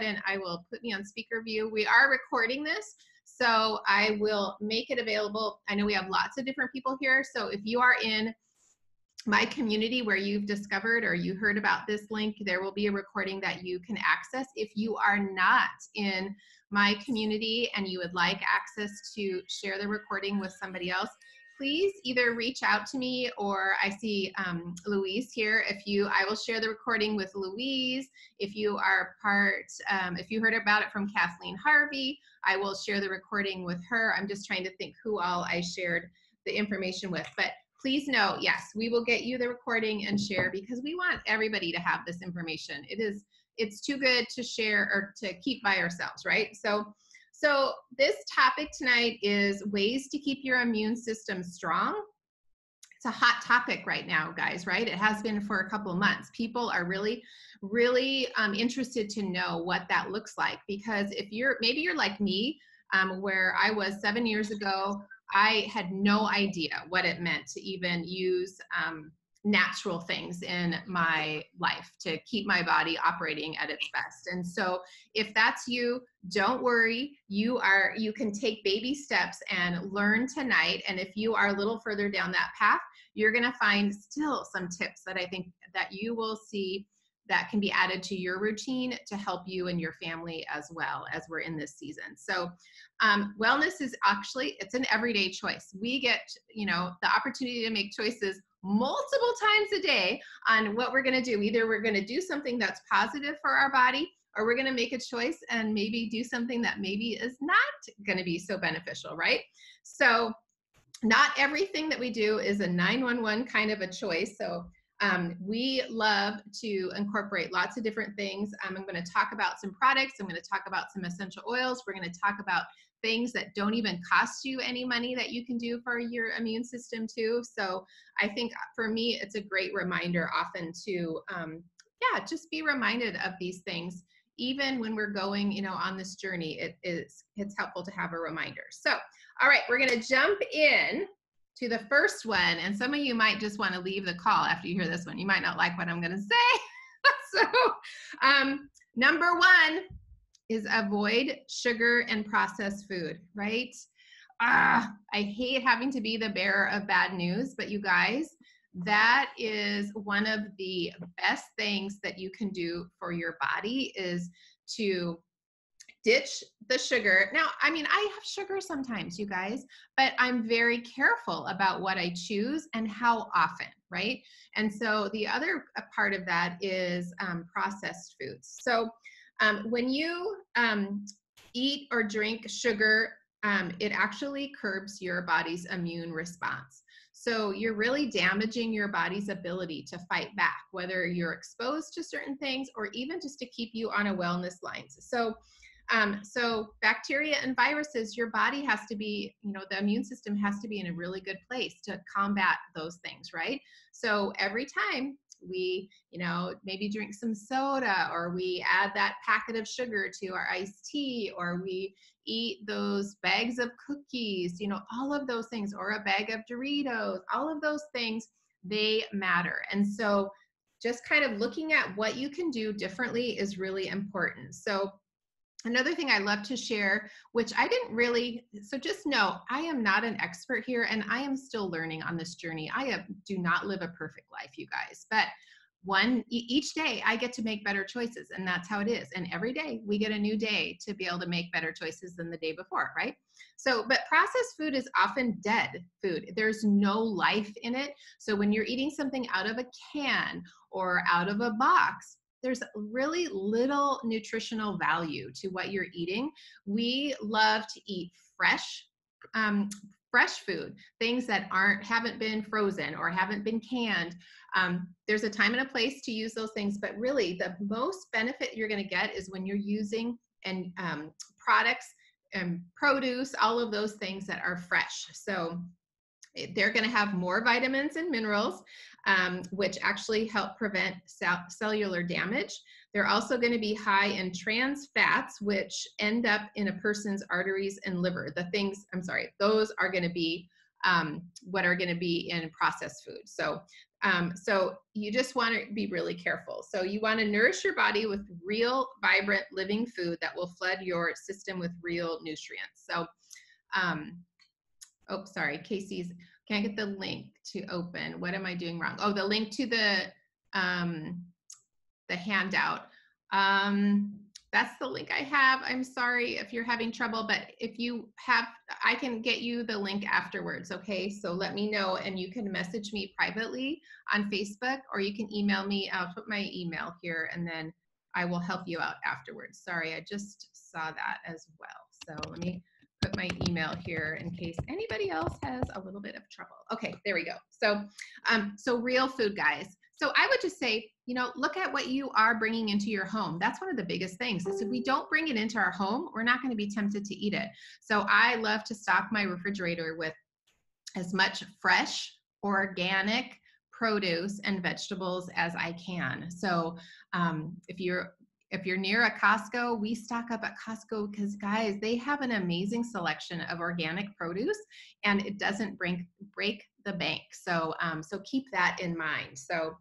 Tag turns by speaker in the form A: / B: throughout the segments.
A: ahead and I will put me on speaker view. We are recording this, so I will make it available. I know we have lots of different people here, so if you are in my community where you've discovered or you heard about this link, there will be a recording that you can access. If you are not in my community and you would like access to share the recording with somebody else, please either reach out to me or I see um, Louise here. If you, I will share the recording with Louise. If you are part, um, if you heard about it from Kathleen Harvey, I will share the recording with her. I'm just trying to think who all I shared the information with. But please know, yes, we will get you the recording and share because we want everybody to have this information. It is, it's too good to share or to keep by ourselves, right? So, so this topic tonight is ways to keep your immune system strong. It's a hot topic right now, guys, right? It has been for a couple months. People are really, really um, interested to know what that looks like because if you're, maybe you're like me, um, where I was seven years ago, I had no idea what it meant to even use um, natural things in my life to keep my body operating at its best. And so if that's you, don't worry. You are you can take baby steps and learn tonight and if you are a little further down that path, you're going to find still some tips that I think that you will see that can be added to your routine to help you and your family as well as we're in this season so um, wellness is actually it's an everyday choice we get you know the opportunity to make choices multiple times a day on what we're going to do either we're going to do something that's positive for our body or we're going to make a choice and maybe do something that maybe is not going to be so beneficial right so not everything that we do is a 911 kind of a choice so um, we love to incorporate lots of different things. Um, I'm going to talk about some products. I'm going to talk about some essential oils. We're going to talk about things that don't even cost you any money that you can do for your immune system too. So I think for me, it's a great reminder often to, um, yeah, just be reminded of these things. Even when we're going, you know, on this journey, it is it's helpful to have a reminder. So, all right, we're going to jump in to the first one, and some of you might just want to leave the call after you hear this one. You might not like what I'm going to say. so, um, number one is avoid sugar and processed food, right? Ah, I hate having to be the bearer of bad news, but you guys, that is one of the best things that you can do for your body is to ditch the sugar. Now, I mean, I have sugar sometimes, you guys, but I'm very careful about what I choose and how often, right? And so the other uh, part of that is um, processed foods. So um, when you um, eat or drink sugar, um, it actually curbs your body's immune response. So you're really damaging your body's ability to fight back, whether you're exposed to certain things or even just to keep you on a wellness line. So um, so bacteria and viruses, your body has to be, you know, the immune system has to be in a really good place to combat those things, right? So every time we, you know, maybe drink some soda or we add that packet of sugar to our iced tea or we eat those bags of cookies, you know, all of those things, or a bag of Doritos, all of those things, they matter. And so just kind of looking at what you can do differently is really important. So Another thing I love to share, which I didn't really, so just know I am not an expert here and I am still learning on this journey. I have, do not live a perfect life, you guys, but one each day I get to make better choices and that's how it is. And every day we get a new day to be able to make better choices than the day before, right? So, but processed food is often dead food. There's no life in it. So when you're eating something out of a can or out of a box, there's really little nutritional value to what you're eating. We love to eat fresh, um, fresh food, things that aren't haven't been frozen or haven't been canned. Um, there's a time and a place to use those things, but really the most benefit you're going to get is when you're using and um, products and produce, all of those things that are fresh. So eh, they're going to have more vitamins and minerals um, which actually help prevent cellular damage. They're also going to be high in trans fats, which end up in a person's arteries and liver. The things, I'm sorry, those are going to be um, what are going to be in processed food. So Um, so you just want to be really careful. So you want to nourish your body with real, vibrant, living food that will flood your system with real nutrients. So, um, oh, sorry, Casey's, can I get the link to open? What am I doing wrong? Oh, the link to the, um, the handout. Um, that's the link I have. I'm sorry if you're having trouble, but if you have, I can get you the link afterwards. Okay. So let me know and you can message me privately on Facebook or you can email me. I'll put my email here and then I will help you out afterwards. Sorry, I just saw that as well. So let me put my email here in case anybody else has a little bit of trouble. Okay, there we go. So, um, so real food, guys. So I would just say, you know, look at what you are bringing into your home. That's one of the biggest things. Is if we don't bring it into our home, we're not going to be tempted to eat it. So I love to stock my refrigerator with as much fresh, organic produce and vegetables as I can. So um, if you're if you're near a Costco, we stock up at Costco because guys, they have an amazing selection of organic produce and it doesn't break break the bank. So um, so keep that in mind. So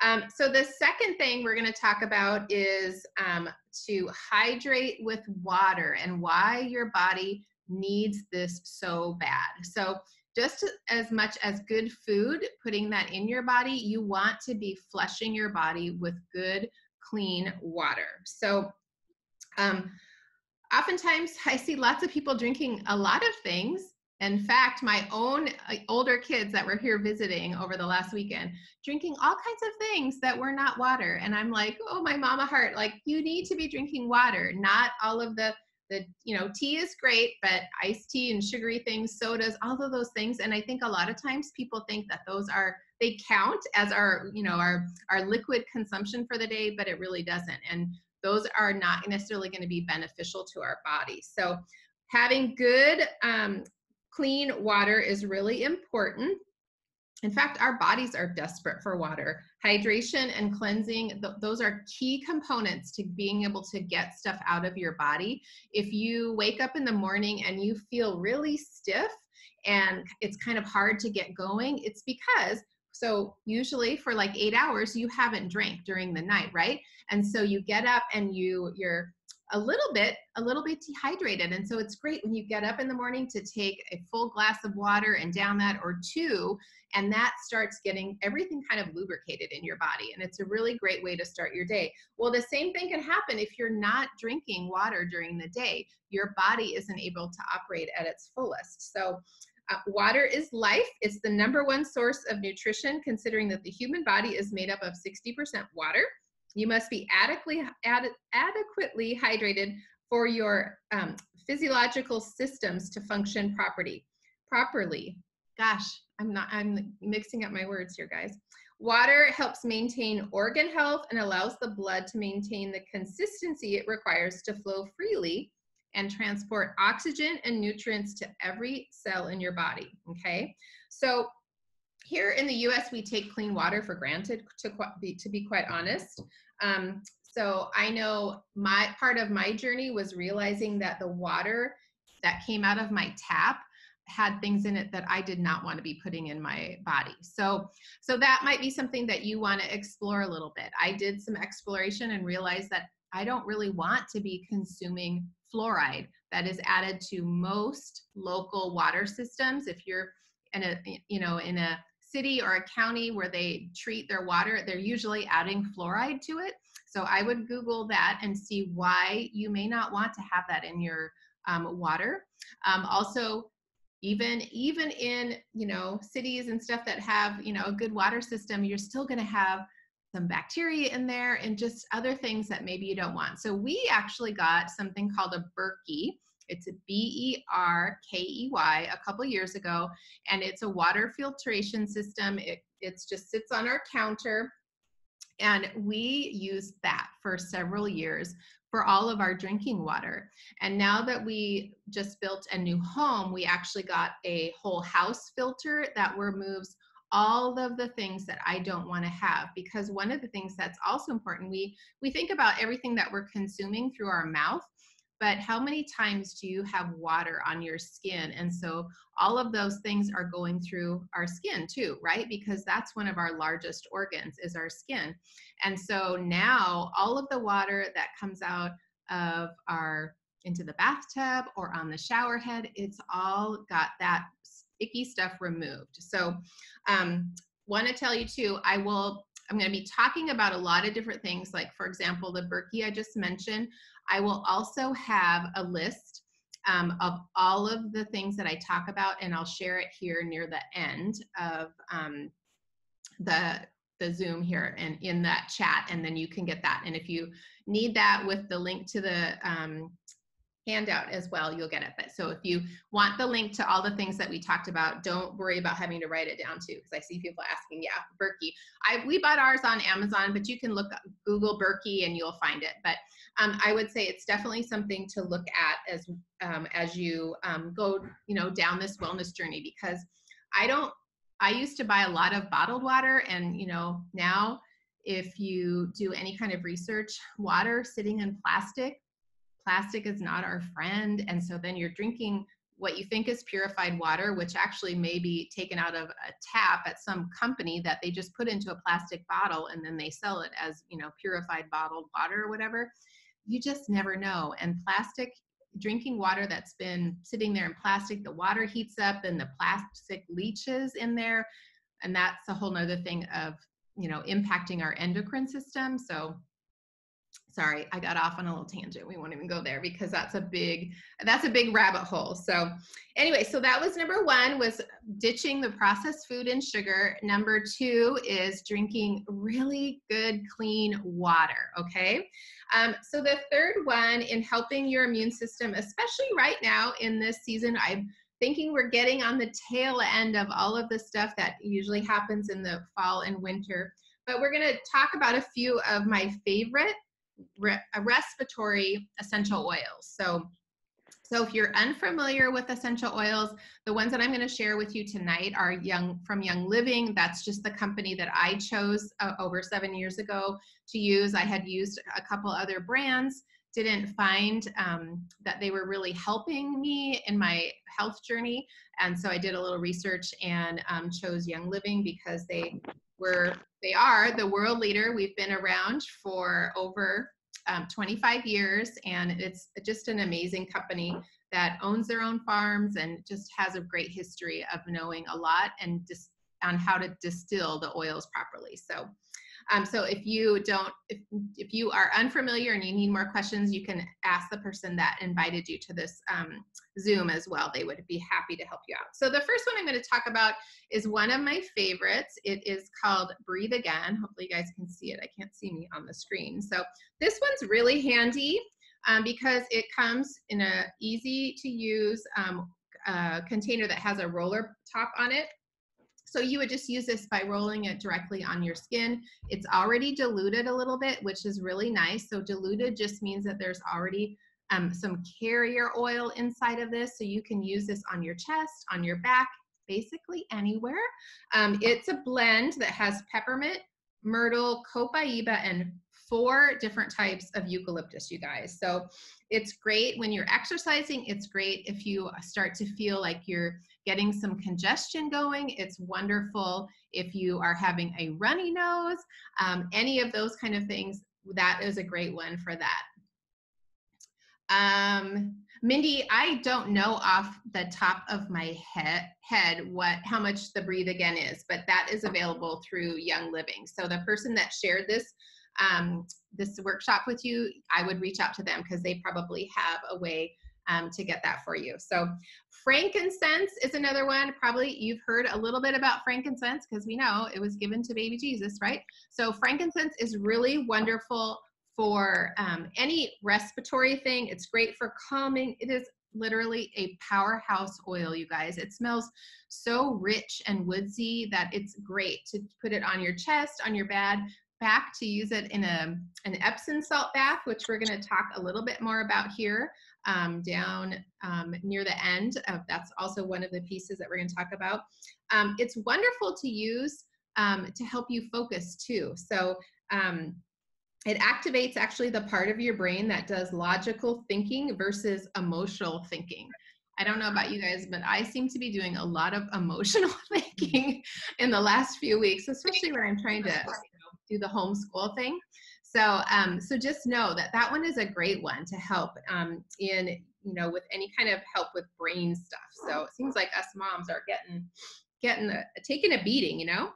A: um, so the second thing we're going to talk about is um, to hydrate with water and why your body needs this so bad. So just as much as good food, putting that in your body, you want to be flushing your body with good clean water. So um, oftentimes I see lots of people drinking a lot of things. In fact, my own uh, older kids that were here visiting over the last weekend, drinking all kinds of things that were not water. And I'm like, oh, my mama heart, like you need to be drinking water, not all of the the you know tea is great but iced tea and sugary things sodas all of those things and i think a lot of times people think that those are they count as our you know our our liquid consumption for the day but it really doesn't and those are not necessarily going to be beneficial to our body so having good um, clean water is really important in fact, our bodies are desperate for water. Hydration and cleansing, th those are key components to being able to get stuff out of your body. If you wake up in the morning and you feel really stiff and it's kind of hard to get going, it's because so usually for like eight hours, you haven't drank during the night, right? And so you get up and you you're a little bit a little bit dehydrated. And so it's great when you get up in the morning to take a full glass of water and down that or two and that starts getting everything kind of lubricated in your body. And it's a really great way to start your day. Well the same thing can happen if you're not drinking water during the day. Your body isn't able to operate at its fullest. So uh, water is life. It's the number one source of nutrition, considering that the human body is made up of 60% water. You must be adequately, ad, adequately hydrated for your um, physiological systems to function properly. Properly. Gosh, I'm not. I'm mixing up my words here, guys. Water helps maintain organ health and allows the blood to maintain the consistency it requires to flow freely and transport oxygen and nutrients to every cell in your body. Okay, so here in the US, we take clean water for granted, to be, to be quite honest. Um, so I know my part of my journey was realizing that the water that came out of my tap had things in it that I did not want to be putting in my body. So so that might be something that you want to explore a little bit. I did some exploration and realized that I don't really want to be consuming fluoride that is added to most local water systems. If you're in a, you know, in a city or a county where they treat their water, they're usually adding fluoride to it. So I would Google that and see why you may not want to have that in your um, water. Um, also, even even in you know cities and stuff that have you know a good water system, you're still going to have some bacteria in there and just other things that maybe you don't want. So we actually got something called a Berkey. It's a B-E-R-K-E-Y a couple years ago, and it's a water filtration system. It it's just sits on our counter, and we used that for several years for all of our drinking water. And now that we just built a new home, we actually got a whole house filter that removes all of the things that I don't want to have because one of the things that's also important we we think about everything that we're consuming through our mouth but how many times do you have water on your skin? And so all of those things are going through our skin too, right? Because that's one of our largest organs is our skin. And so now all of the water that comes out of our into the bathtub or on the shower head, it's all got that icky stuff removed. So um, want to tell you too, I will I'm going to be talking about a lot of different things, like, for example, the Berkey I just mentioned. I will also have a list um, of all of the things that I talk about, and I'll share it here near the end of um, the the Zoom here and in that chat, and then you can get that. And if you need that with the link to the um, handout as well, you'll get it. But so if you want the link to all the things that we talked about, don't worry about having to write it down too, because I see people asking, yeah, Berkey. I we bought ours on Amazon, but you can look Google Berkey and you'll find it. But um, I would say it's definitely something to look at as um, as you um, go, you know, down this wellness journey because I don't. I used to buy a lot of bottled water, and you know now if you do any kind of research, water sitting in plastic plastic is not our friend. And so then you're drinking what you think is purified water, which actually may be taken out of a tap at some company that they just put into a plastic bottle and then they sell it as, you know, purified bottled water or whatever. You just never know. And plastic, drinking water that's been sitting there in plastic, the water heats up and the plastic leaches in there. And that's a whole nother thing of, you know, impacting our endocrine system. So sorry i got off on a little tangent. We won't even go there because that's a big that's a big rabbit hole. So anyway so that was number one was ditching the processed food and sugar. Number two is drinking really good clean water okay? Um, so the third one in helping your immune system especially right now in this season i'm thinking we're getting on the tail end of all of the stuff that usually happens in the fall and winter but we're going to talk about a few of my favorite re- respiratory essential oils. So, so if you're unfamiliar with essential oils, the ones that I'm going to share with you tonight are Young from Young Living. That's just the company that I chose uh, over seven years ago to use. I had used a couple other brands, didn't find um, that they were really helping me in my health journey, and so I did a little research and um, chose Young Living because they they are the world leader. We've been around for over um, 25 years, and it's just an amazing company that owns their own farms and just has a great history of knowing a lot and just on how to distill the oils properly. So um, so if you don't, if, if you are unfamiliar and you need more questions, you can ask the person that invited you to this um, Zoom as well. They would be happy to help you out. So the first one I'm going to talk about is one of my favorites. It is called Breathe Again. Hopefully you guys can see it. I can't see me on the screen. So this one's really handy um, because it comes in a easy to use um, uh, container that has a roller top on it. So you would just use this by rolling it directly on your skin. It's already diluted a little bit, which is really nice. So diluted just means that there's already um, some carrier oil inside of this. So you can use this on your chest, on your back, basically anywhere. Um, it's a blend that has peppermint, myrtle, copaiba, and four different types of eucalyptus, you guys. So it's great when you're exercising. It's great if you start to feel like you're getting some congestion going. It's wonderful if you are having a runny nose, um, any of those kind of things. That is a great one for that. Um, Mindy, I don't know off the top of my head, head what how much the Breathe Again is, but that is available through Young Living. So the person that shared this um, this workshop with you, I would reach out to them because they probably have a way um, to get that for you. So frankincense is another one. Probably you've heard a little bit about frankincense because we know it was given to baby Jesus, right? So frankincense is really wonderful for um, any respiratory thing. It's great for calming. It is literally a powerhouse oil, you guys. It smells so rich and woodsy that it's great to put it on your chest, on your bed, back to use it in a, an Epsom salt bath, which we're going to talk a little bit more about here um, down um, near the end. Of, that's also one of the pieces that we're going to talk about. Um, it's wonderful to use um, to help you focus too. So um, it activates actually the part of your brain that does logical thinking versus emotional thinking. I don't know about you guys, but I seem to be doing a lot of emotional thinking in the last few weeks, especially when I'm trying to you know, do the homeschool thing. So, um, so just know that that one is a great one to help um, in, you know, with any kind of help with brain stuff. So it seems like us moms are getting, getting a, taking a beating, you know.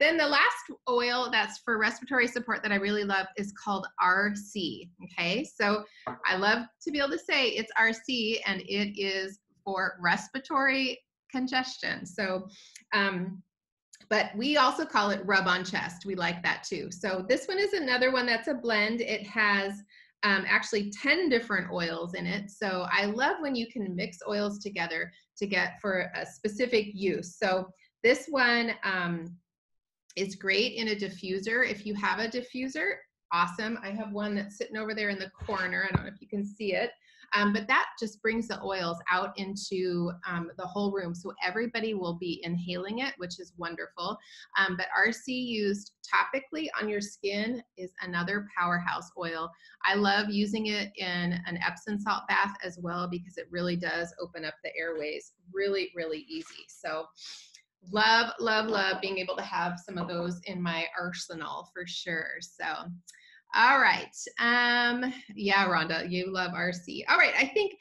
A: Then the last oil that's for respiratory support that I really love is called RC. Okay, so I love to be able to say it's RC and it is for respiratory congestion. So, um, but we also call it rub on chest. We like that too. So this one is another one that's a blend. It has um, actually 10 different oils in it. So I love when you can mix oils together to get for a specific use. So this one um, is great in a diffuser. If you have a diffuser, awesome. I have one that's sitting over there in the corner. I don't know if you can see it. Um, but that just brings the oils out into um, the whole room. So everybody will be inhaling it, which is wonderful. Um, but RC used topically on your skin is another powerhouse oil. I love using it in an Epsom salt bath as well because it really does open up the airways really, really easy. So love, love, love being able to have some of those in my arsenal for sure. So all right. Um, yeah, Rhonda, you love RC. All right, I think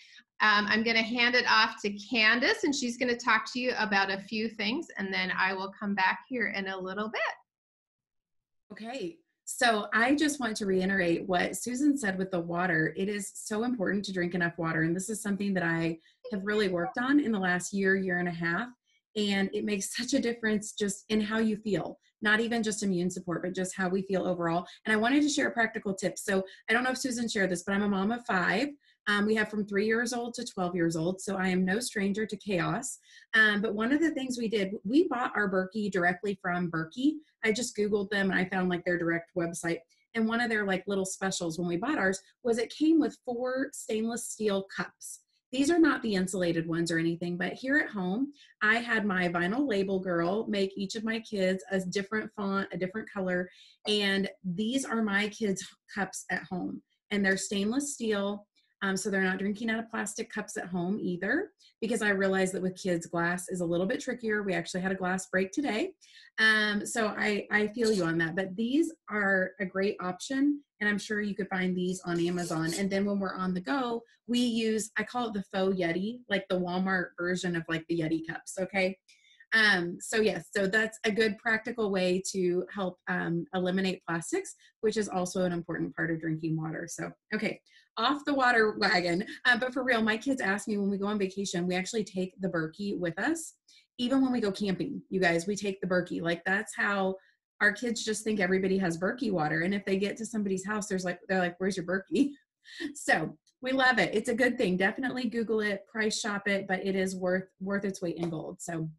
A: um, I'm going to hand it off to Candace, and she's going to talk to you about a few things, and then I will come back here in a little bit.
B: Okay. So I just want to reiterate what Susan said with the water. It is so important to drink enough water, and this is something that I have really worked on in the last year, year and a half and it makes such a difference just in how you feel not even just immune support but just how we feel overall. And i wanted to share a practical tip. So i don't know if susan shared this but i'm a mom of five. Um, we have from three years old to 12 years old so i am no stranger to chaos. Um, but one of the things we did we bought our berkey directly from berkey. I just googled them and i found like their direct website. And one of their like little specials when we bought ours was it came with four stainless steel cups these are not the insulated ones or anything, but here at home, I had my vinyl label girl make each of my kids a different font, a different color, and these are my kids' cups at home. And they're stainless steel, um, so they're not drinking out of plastic cups at home either, because I realized that with kids, glass is a little bit trickier. We actually had a glass break today. Um, so I, I feel you on that, but these are a great option and I'm sure you could find these on Amazon. And then when we're on the go, we use, I call it the faux Yeti, like the Walmart version of like the Yeti cups, okay? Um, so yes, so that's a good practical way to help um, eliminate plastics, which is also an important part of drinking water. So, okay, off the water wagon. Uh, but for real, my kids ask me when we go on vacation, we actually take the Berkey with us. Even when we go camping, you guys, we take the Berkey. Like that's how our kids just think everybody has Berkey water. And if they get to somebody's house, there's like, they're like, where's your Berkey? so we love it. It's a good thing. Definitely Google it, price shop it, but it is worth, worth its weight in gold. So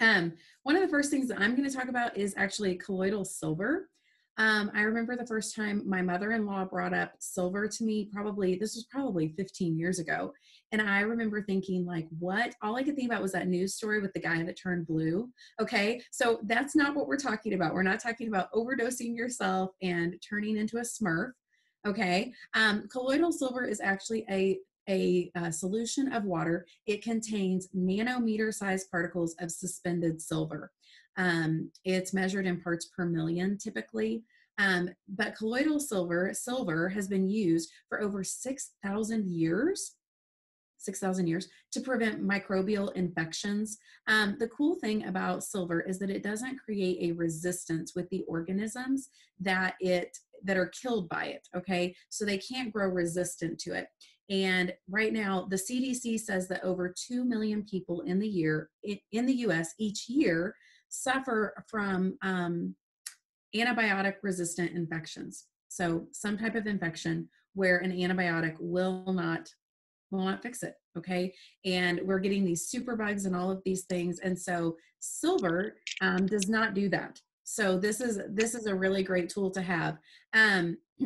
B: um, one of the first things that I'm going to talk about is actually colloidal silver. Um, I remember the first time my mother-in-law brought up silver to me, probably, this was probably 15 years ago. And I remember thinking like, what? All I could think about was that news story with the guy that turned blue. Okay. So that's not what we're talking about. We're not talking about overdosing yourself and turning into a smurf. Okay. Um, colloidal silver is actually a a, a, solution of water, it contains nanometer sized particles of suspended silver. Um, it's measured in parts per million typically. Um, but colloidal silver, silver has been used for over 6,000 years 6,000 years to prevent microbial infections. Um, the cool thing about silver is that it doesn't create a resistance with the organisms that it that are killed by it okay so they can't grow resistant to it and right now the cdc says that over 2 million people in the year in, the us each year suffer from um, antibiotic resistant infections. So some type of infection where an antibiotic will not will not fix it okay? And we're getting these super bugs and all of these things and so silver um, does not do that. So this is this is a really great tool to have. Um,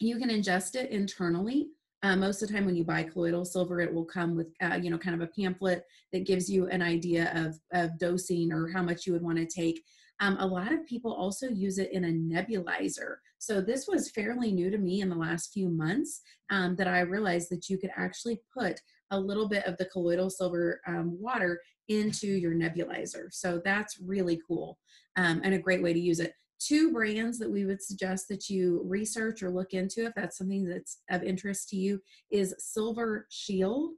B: you can ingest it internally. Uh, most of the time when you buy colloidal silver, it will come with, uh, you know, kind of a pamphlet that gives you an idea of, of dosing or how much you would want to take. Um, a lot of people also use it in a nebulizer. So this was fairly new to me in the last few months um, that I realized that you could actually put a little bit of the colloidal silver um, water into your nebulizer. So that's really cool um, and a great way to use it. Two brands that we would suggest that you research or look into if that's something that's of interest to you is Silver Shield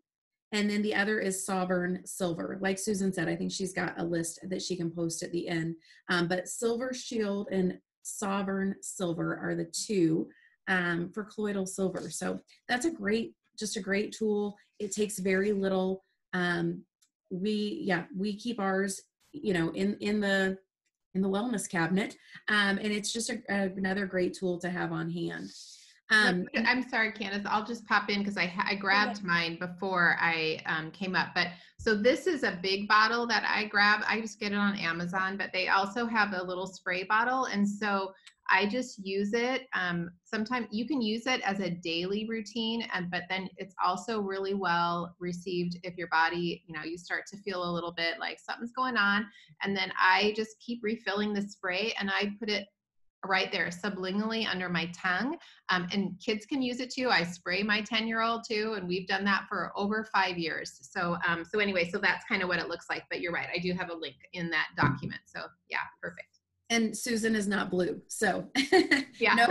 B: and then the other is Sovereign Silver. Like Susan said, I think she's got a list that she can post at the end. Um, but Silver Shield and Sovereign Silver are the two um, for colloidal silver. So that's a great, just a great tool. It takes very little. Um, we, yeah, we keep ours, you know, in in the in the wellness cabinet, um, and it's just a, another great tool to have on hand.
A: Um, I'm sorry, Candace. I'll just pop in because I I grabbed mine before I um, came up. But so this is a big bottle that I grab. I just get it on Amazon, but they also have a little spray bottle, and so I just use it. Um, sometimes you can use it as a daily routine, and but then it's also really well received if your body, you know, you start to feel a little bit like something's going on, and then I just keep refilling the spray, and I put it right there sublingually under my tongue. Um, and kids can use it too. I spray my 10 year old too, and we've done that for over five years. So, um, so anyway, so that's kind of what it looks like. But you're right, I do have a link in that document. So, yeah, perfect.
B: And Susan is not blue, so
A: yeah.
B: no.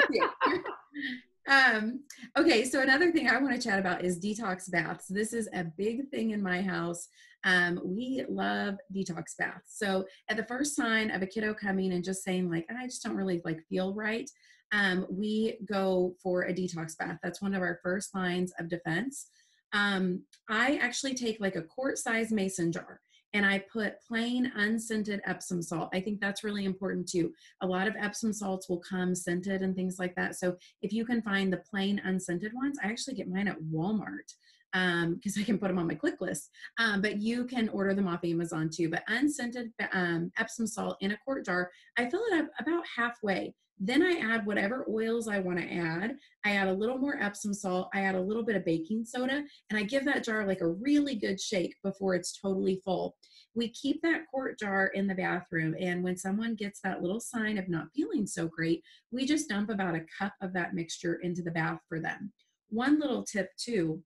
B: um, okay, so another thing I want to chat about is detox baths. This is a big thing in my house. Um, we love detox baths. So at the first sign of a kiddo coming and just saying like, I just don't really like feel right, um, we go for a detox bath. That's one of our first lines of defense. Um, I actually take like a quart size mason jar and I put plain unscented Epsom salt. I think that's really important too. A lot of Epsom salts will come scented and things like that. So if you can find the plain unscented ones, I actually get mine at Walmart because um, I can put them on my click list. Um, but you can order them off Amazon too. But unscented um, Epsom salt in a quart jar, I fill it up about halfway. Then I add whatever oils I want to add. I add a little more Epsom salt. I add a little bit of baking soda, and I give that jar like a really good shake before it's totally full. We keep that quart jar in the bathroom, and when someone gets that little sign of not feeling so great, we just dump about a cup of that mixture into the bath for them. One little tip, too,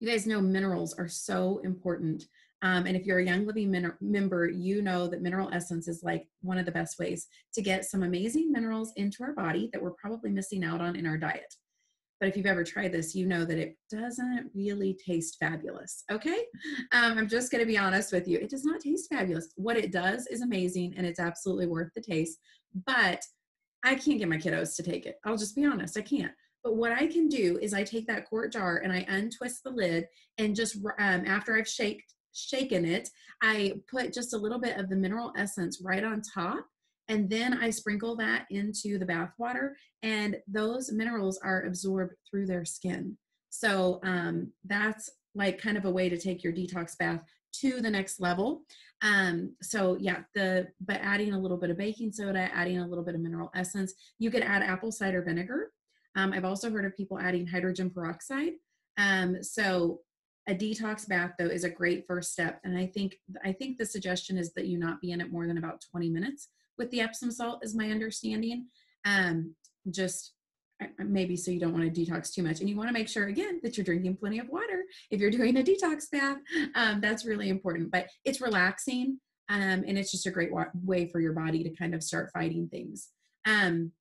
B: you guys know minerals are so important. Um, and if you're a Young Living min- member, you know that mineral essence is like one of the best ways to get some amazing minerals into our body that we're probably missing out on in our diet. But if you've ever tried this, you know that it doesn't really taste fabulous. Okay. Um, I'm just going to be honest with you. It does not taste fabulous. What it does is amazing and it's absolutely worth the taste. But I can't get my kiddos to take it. I'll just be honest. I can't. But what I can do is I take that quart jar and I untwist the lid and just um, after I've shaked shaken it, I put just a little bit of the mineral essence right on top and then I sprinkle that into the bath water and those minerals are absorbed through their skin. So um, that's like kind of a way to take your detox bath to the next level. Um, so yeah, the but adding a little bit of baking soda, adding a little bit of mineral essence. You could add apple cider vinegar um, I've also heard of people adding hydrogen peroxide. Um, so a detox bath though is a great first step. And I think I think the suggestion is that you not be in it more than about 20 minutes with the Epsom salt is my understanding. Um, just maybe so you don't want to detox too much and you want to make sure again that you're drinking plenty of water if you're doing a detox bath um, that's really important but it's relaxing um, and it's just a great wa- way for your body to kind of start fighting things um,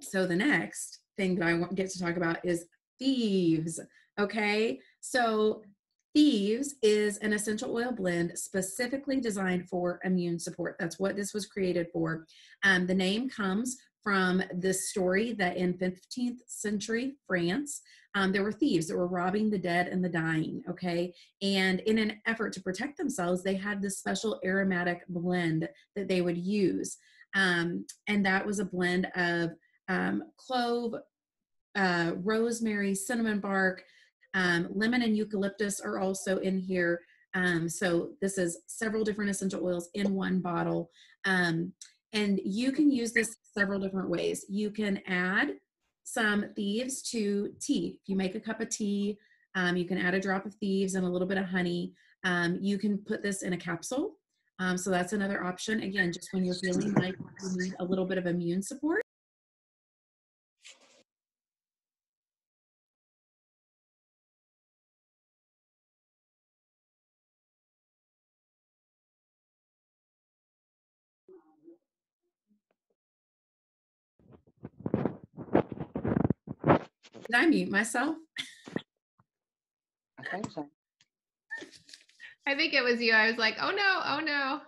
B: so the next thing that I want get to talk about is thieves. Okay, so thieves is an essential oil blend specifically designed for immune support. That's what this was created for. Um, the name comes from this story that in 15th century France, um, there were thieves that were robbing the dead and the dying. Okay, and in an effort to protect themselves, they had this special aromatic blend that they would use, um, and that was a blend of um, clove, uh, rosemary, cinnamon bark, um, lemon and eucalyptus are also in here. Um, so this is several different essential oils in one bottle. Um, and you can use this several different ways. You can add some thieves to tea. If you make a cup of tea, um, you can add a drop of thieves and a little bit of honey. Um, you can put this in a capsule. Um, so that's another option. Again, just when you're feeling like you need a little bit of immune support. Did I mute myself?
C: I think so.
A: I think it was you. I was like, oh no, oh no.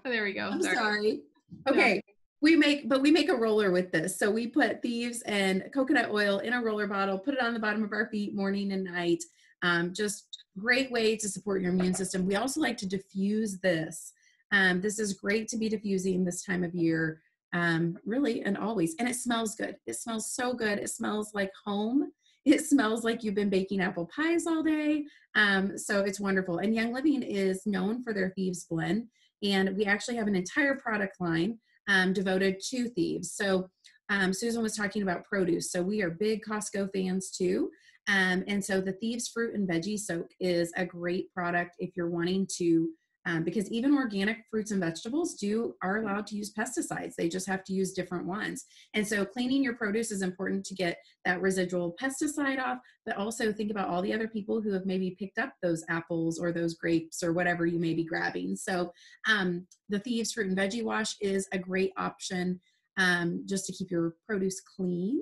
A: there we go.
B: I'm sorry. Okay. We make, but we make a roller with this. So we put thieves and coconut oil in a roller bottle, put it on the bottom of our feet morning and night. Um, just great way to support your immune system. We also like to diffuse this. Um, this is great to be diffusing this time of year, um, really, and always. And it smells good. It smells so good. It smells like home. It smells like you've been baking apple pies all day. Um, so it's wonderful. And Young Living is known for their Thieves blend. And we actually have an entire product line um, devoted to thieves. So um, Susan was talking about produce. So we are big Costco fans too. Um, and so the Thieves Fruit and Veggie Soak is a great product if you're wanting to um, because even organic fruits and vegetables do are allowed to use pesticides. They just have to use different ones. And so cleaning your produce is important to get that residual pesticide off but also think about all the other people who have maybe picked up those apples or those grapes or whatever you may be grabbing. So um, the thieves fruit and veggie wash is a great option um, just to keep your produce clean.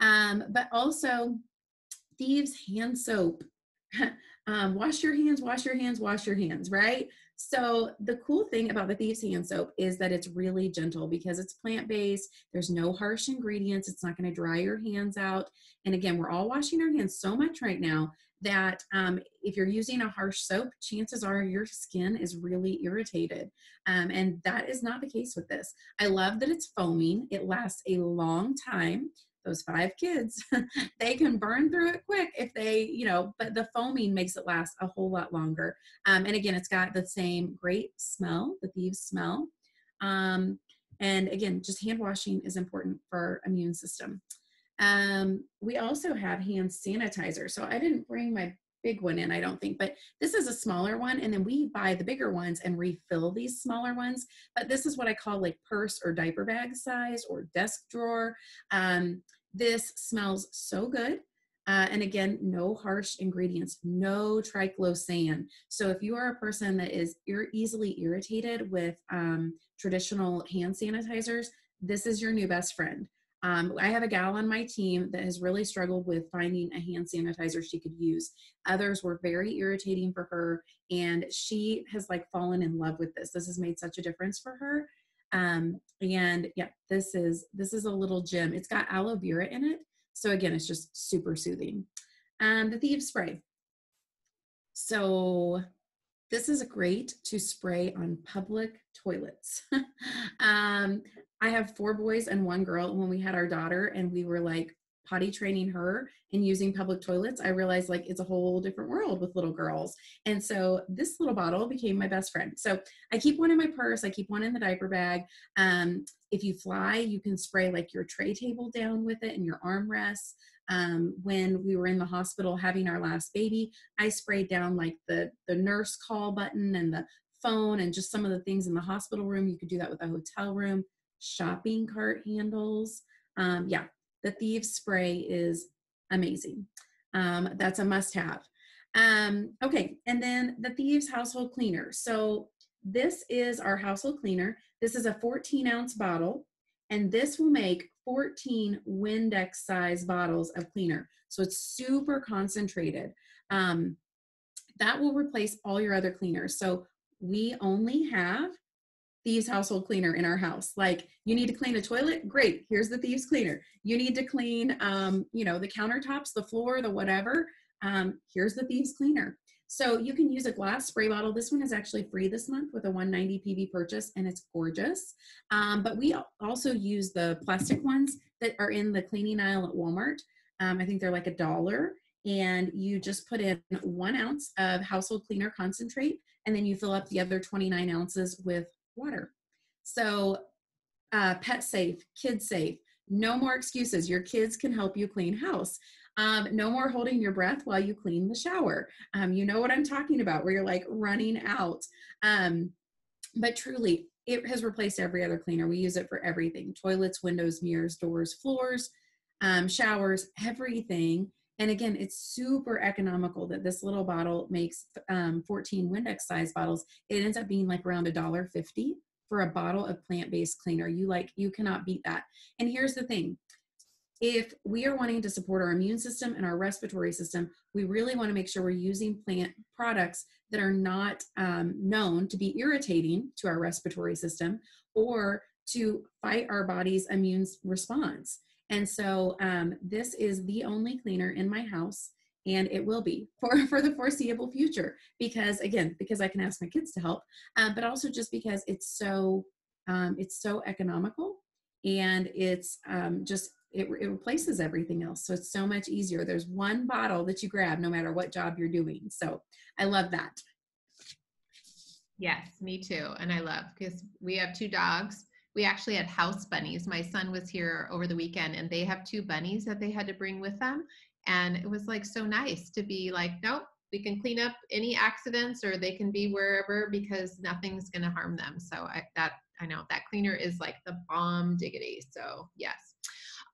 B: Um, but also thieves hand soap um, wash your hands, wash your hands, wash your hands, right? So the cool thing about the Thieves Hand Soap is that it's really gentle because it's plant-based. There's no harsh ingredients. It's not going to dry your hands out. And again, we're all washing our hands so much right now that um, if you're using a harsh soap, chances are your skin is really irritated. Um, and that is not the case with this. I love that it's foaming. It lasts a long time those five kids, they can burn through it quick if they, you know, but the foaming makes it last a whole lot longer. Um, and again, it's got the same great smell, the thieves smell. Um, and again, just hand washing is important for immune system. Um, we also have hand sanitizer. So I didn't bring my big one in, I don't think, but this is a smaller one. And then we buy the bigger ones and refill these smaller ones. But this is what I call like purse or diaper bag size or desk drawer. Um, this smells so good. Uh, and again, no harsh ingredients, no triclosan. So if you are a person that is ir- easily irritated with um, traditional hand sanitizers, this is your new best friend. Um, I have a gal on my team that has really struggled with finding a hand sanitizer she could use. Others were very irritating for her, and she has like fallen in love with this. This has made such a difference for her. Um, and yeah, this is this is a little gem. It's got aloe vera in it, so again, it's just super soothing. Um, the Thieves Spray. So this is great to spray on public toilets. um, I have four boys and one girl. When we had our daughter and we were like potty training her and using public toilets, I realized like it's a whole different world with little girls. And so this little bottle became my best friend. So I keep one in my purse, I keep one in the diaper bag. Um, if you fly, you can spray like your tray table down with it and your armrests. Um, when we were in the hospital having our last baby, I sprayed down like the the nurse call button and the phone and just some of the things in the hospital room. You could do that with a hotel room, shopping cart handles. Um, yeah, the Thieves spray is amazing. Um, that's a must have. Um, okay, and then the Thieves household cleaner. So this is our household cleaner. This is a 14 ounce bottle, and this will make 14 Windex size bottles of cleaner. So it's super concentrated. Um, that will replace all your other cleaners. So we only have Thieves household cleaner in our house. Like you need to clean a toilet, great. Here's the Thieves cleaner. You need to clean, um, you know, the countertops, the floor, the whatever. Um, here's the Thieves cleaner. So you can use a glass spray bottle. This one is actually free this month with a 190 PV purchase and it's gorgeous. Um, but we also use the plastic ones that are in the cleaning aisle at Walmart. Um, I think they're like a dollar. And you just put in one ounce of household cleaner concentrate and then you fill up the other 29 ounces with water. So uh, pet safe, kid safe, no more excuses. Your kids can help you clean house. Um, no more holding your breath while you clean the shower. Um, you know what I'm talking about, where you're like running out. Um, but truly, it has replaced every other cleaner. We use it for everything toilets, windows, mirrors, doors, floors, um, showers, everything. And again, it's super economical that this little bottle makes um, 14 Windex size bottles. It ends up being like around a dollar fifty for a bottle of plant-based cleaner. You like you cannot beat that. And here's the thing: if we are wanting to support our immune system and our respiratory system, we really want to make sure we're using plant products that are not um, known to be irritating to our respiratory system or to fight our body's immune response. And so um, this is the only cleaner in my house and it will be for, for the foreseeable future because again because i can ask my kids to help um, but also just because it's so um, it's so economical and it's um, just it, it replaces everything else. So it's so much easier. There's one bottle that you grab no matter what job you're doing. So i love that.
A: Yes me too and i love because we have two dogs we actually had house bunnies. My son was here over the weekend and they have two bunnies that they had to bring with them and it was like so nice to be like nope we can clean up any accidents or they can be wherever because nothing's going to harm them. So i that i know that cleaner is like the bomb diggity so yes.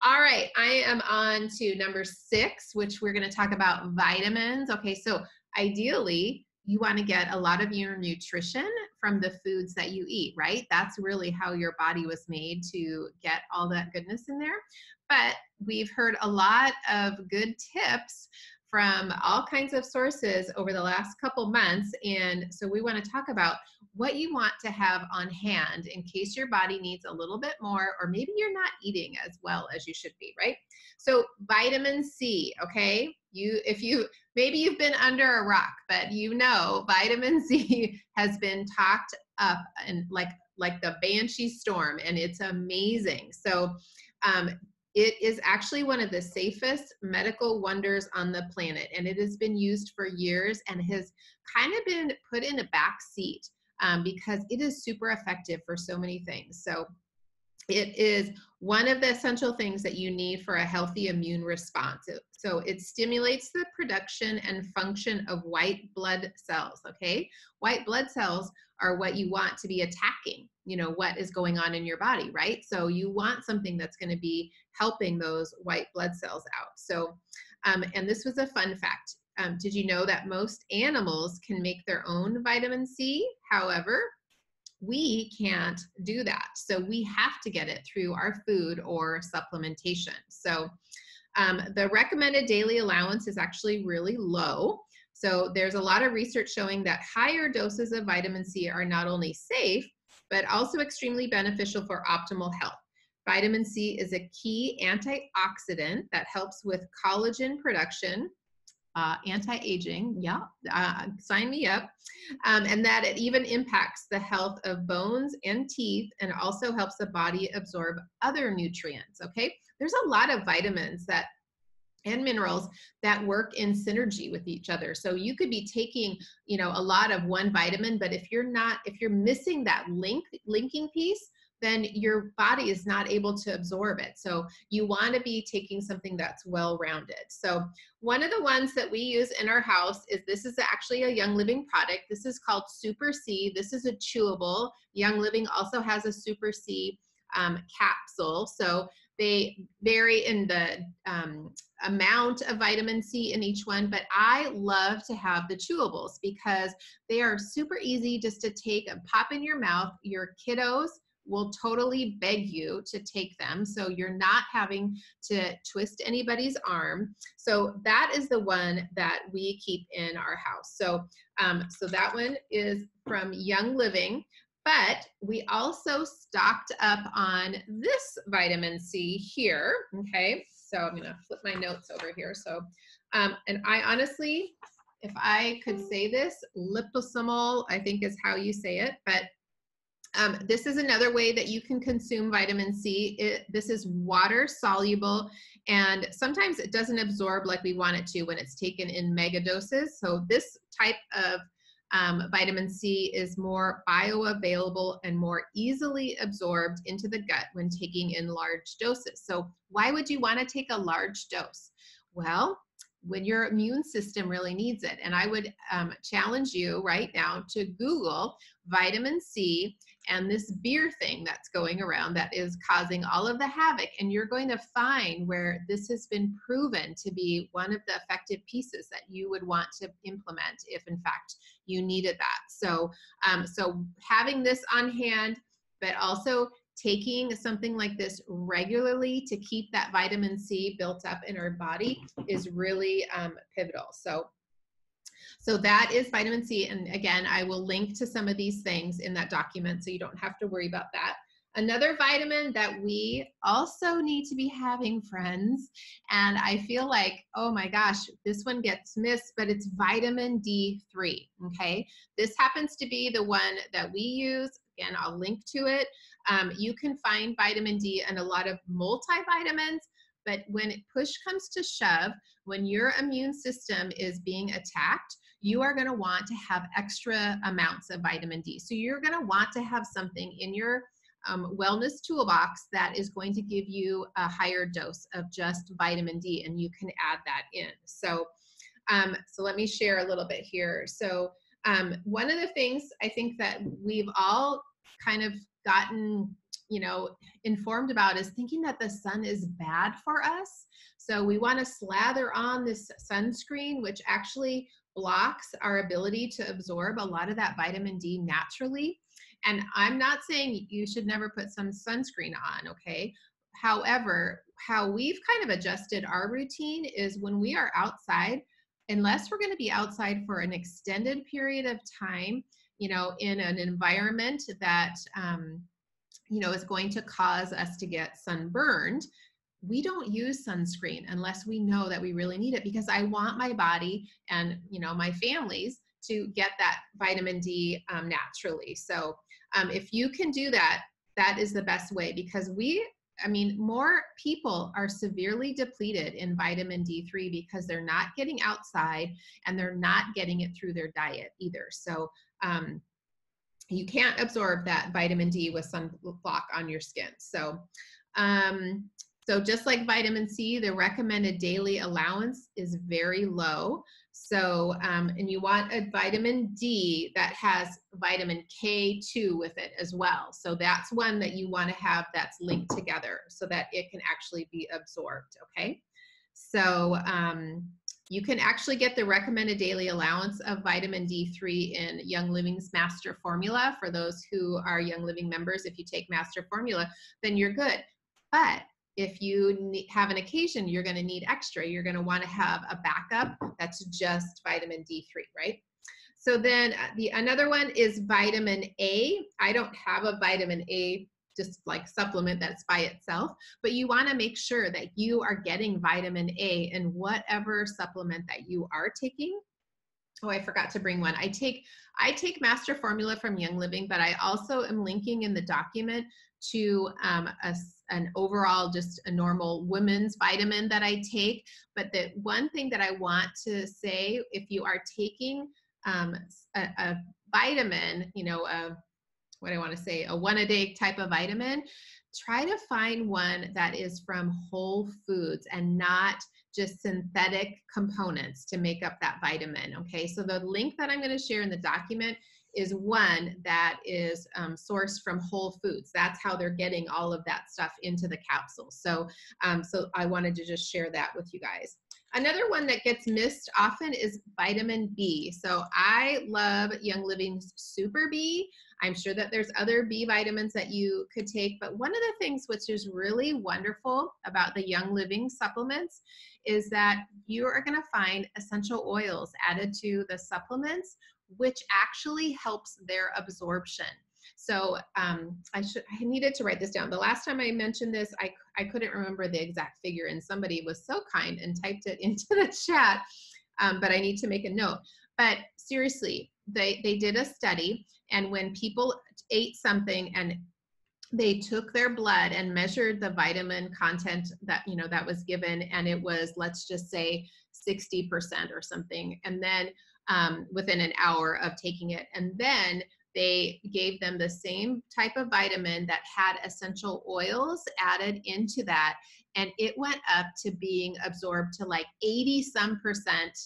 A: All right i am on to number six which we're going to talk about vitamins. Okay so ideally you want to get a lot of your nutrition from the foods that you eat, right? That's really how your body was made to get all that goodness in there. But we've heard a lot of good tips from all kinds of sources over the last couple months. And so we want to talk about what you want to have on hand in case your body needs a little bit more, or maybe you're not eating as well as you should be, right? So vitamin C, okay? You, if you, maybe you've been under a rock, but you know vitamin C has been talked up and like, like the banshee storm and it's amazing. So um, it is actually one of the safest medical wonders on the planet, and it has been used for years and has kind of been put in a back seat um, because it is super effective for so many things. So it is one of the essential things that you need for a healthy immune response. So it stimulates the production and function of white blood cells, okay? White blood cells are what you want to be attacking, you know, what is going on in your body, right? So you want something that's going to be helping those white blood cells out. So, um, and this was a fun fact. Um, did you know that most animals can make their own vitamin C? However, we can't do that. So we have to get it through our food or supplementation. So um, the recommended daily allowance is actually really low. So there's a lot of research showing that higher doses of vitamin C are not only safe, but also extremely beneficial for optimal health. Vitamin C is a key antioxidant that helps with collagen production, uh, anti-aging, yeah, uh, sign me up, um, and that it even impacts the health of bones and teeth and also helps the body absorb other nutrients, okay? There's a lot of vitamins that and minerals that work in synergy with each other. So you could be taking, you know, a lot of one vitamin, but if you're not, if you're missing that link, linking piece, then your body is not able to absorb it. So you want to be taking something that's well rounded. So one of the ones that we use in our house is this is actually a Young Living product. This is called Super C. This is a chewable. Young Living also has a Super C um, capsule. So they vary in the um, amount of vitamin C in each one, but I love to have the chewables because they are super easy just to take and pop in your mouth. Your kiddos will totally beg you to take them so you're not having to twist anybody's arm. So that is the one that we keep in our house. So um, so that one is from young living but we also stocked up on this vitamin C here, okay? So I'm gonna flip my notes over here. So, um, and I honestly, if I could say this, liposomal, I think is how you say it, but um, this is another way that you can consume vitamin C. It, this is water soluble and sometimes it doesn't absorb like we want it to when it's taken in mega doses. So this type of um, vitamin C is more bioavailable and more easily absorbed into the gut when taking in large doses. So why would you want to take a large dose? Well, when your immune system really needs it. And I would um, challenge you right now to Google vitamin C and this beer thing that's going around that is causing all of the havoc. And you're going to find where this has been proven to be one of the effective pieces that you would want to implement if, in fact, you needed that. So, um, so having this on hand, but also taking something like this regularly to keep that vitamin C built up in our body is really um, pivotal. So, so that is vitamin C. And again, I will link to some of these things in that document so you don't have to worry about that. Another vitamin that we also need to be having, friends, and I feel like, oh my gosh, this one gets missed, but it's vitamin D3. Okay. This happens to be the one that we use. Again, I'll link to it. Um, you can find vitamin D in a lot of multivitamins, but when push comes to shove, when your immune system is being attacked, you are going to want to have extra amounts of vitamin D. So you're going to want to have something in your um, wellness toolbox that is going to give you a higher dose of just vitamin D, and you can add that in. So, um, so let me share a little bit here. So, um, one of the things I think that we've all kind of gotten, you know, informed about is thinking that the sun is bad for us. So we want to slather on this sunscreen, which actually blocks our ability to absorb a lot of that vitamin D naturally. And I'm not saying you should never put some sunscreen on, okay? However, how we've kind of adjusted our routine is when we are outside, unless we're going to be outside for an extended period of time, you know, in an environment that, um, you know, is going to cause us to get sunburned, we don't use sunscreen unless we know that we really need it because I want my body and, you know, my families to get that vitamin D um, naturally. So um, if you can do that, that is the best way because we, I mean, more people are severely depleted in vitamin D3 because they're not getting outside and they're not getting it through their diet either. So um, you can't absorb that vitamin D with sunblock on your skin. So, um, so just like vitamin C, the recommended daily allowance is very low. So, um, and you want a vitamin D that has vitamin K2 with it as well. So that's one that you want to have that's linked together so that it can actually be absorbed. Okay. So, um, you can actually get the recommended daily allowance of vitamin D3 in Young Living's Master Formula. For those who are Young Living members, if you take Master Formula, then you're good. But if you have an occasion you're going to need extra. You're going to want to have a backup that's just vitamin d3 right? So then uh, the another one is vitamin a. I don't have a vitamin a just like supplement that's by itself but you want to make sure that you are getting vitamin a in whatever supplement that you are taking. Oh i forgot to bring one. I take i take master formula from young living but i also am linking in the document to um, a, an overall just a normal women's vitamin that I take. But the one thing that I want to say, if you are taking um, a, a, vitamin, you know, a, what I want to say, a one a day type of vitamin, try to find one that is from whole foods and not just synthetic components to make up that vitamin. Okay, so the link that I'm going to share in the document is one that is um, sourced from Whole Foods. That's how they're getting all of that stuff into the capsules. So, um, so I wanted to just share that with you guys. Another one that gets missed often is vitamin B. So I love Young Living's Super B. I'm sure that there's other B vitamins that you could take, but one of the things which is really wonderful about the Young Living supplements is that you are going to find essential oils added to the supplements which actually helps their absorption. So um, I should I needed to write this down. The last time I mentioned this, I I couldn't remember the exact figure, and somebody was so kind and typed it into the chat. Um, but I need to make a note. But seriously, they they did a study, and when people ate something and they took their blood and measured the vitamin content that you know that was given and it was let's just say 60% or something and then um, within an hour of taking it. And then they gave them the same type of vitamin that had essential oils added into that. And it went up to being absorbed to like 80 some percent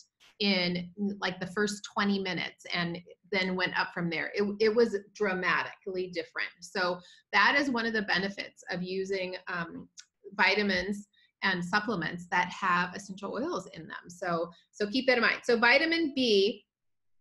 A: in like the first 20 minutes and then went up from there. It, it was dramatically different. So that is one of the benefits of using um, vitamins and supplements that have essential oils in them. So, so keep that in mind. So vitamin B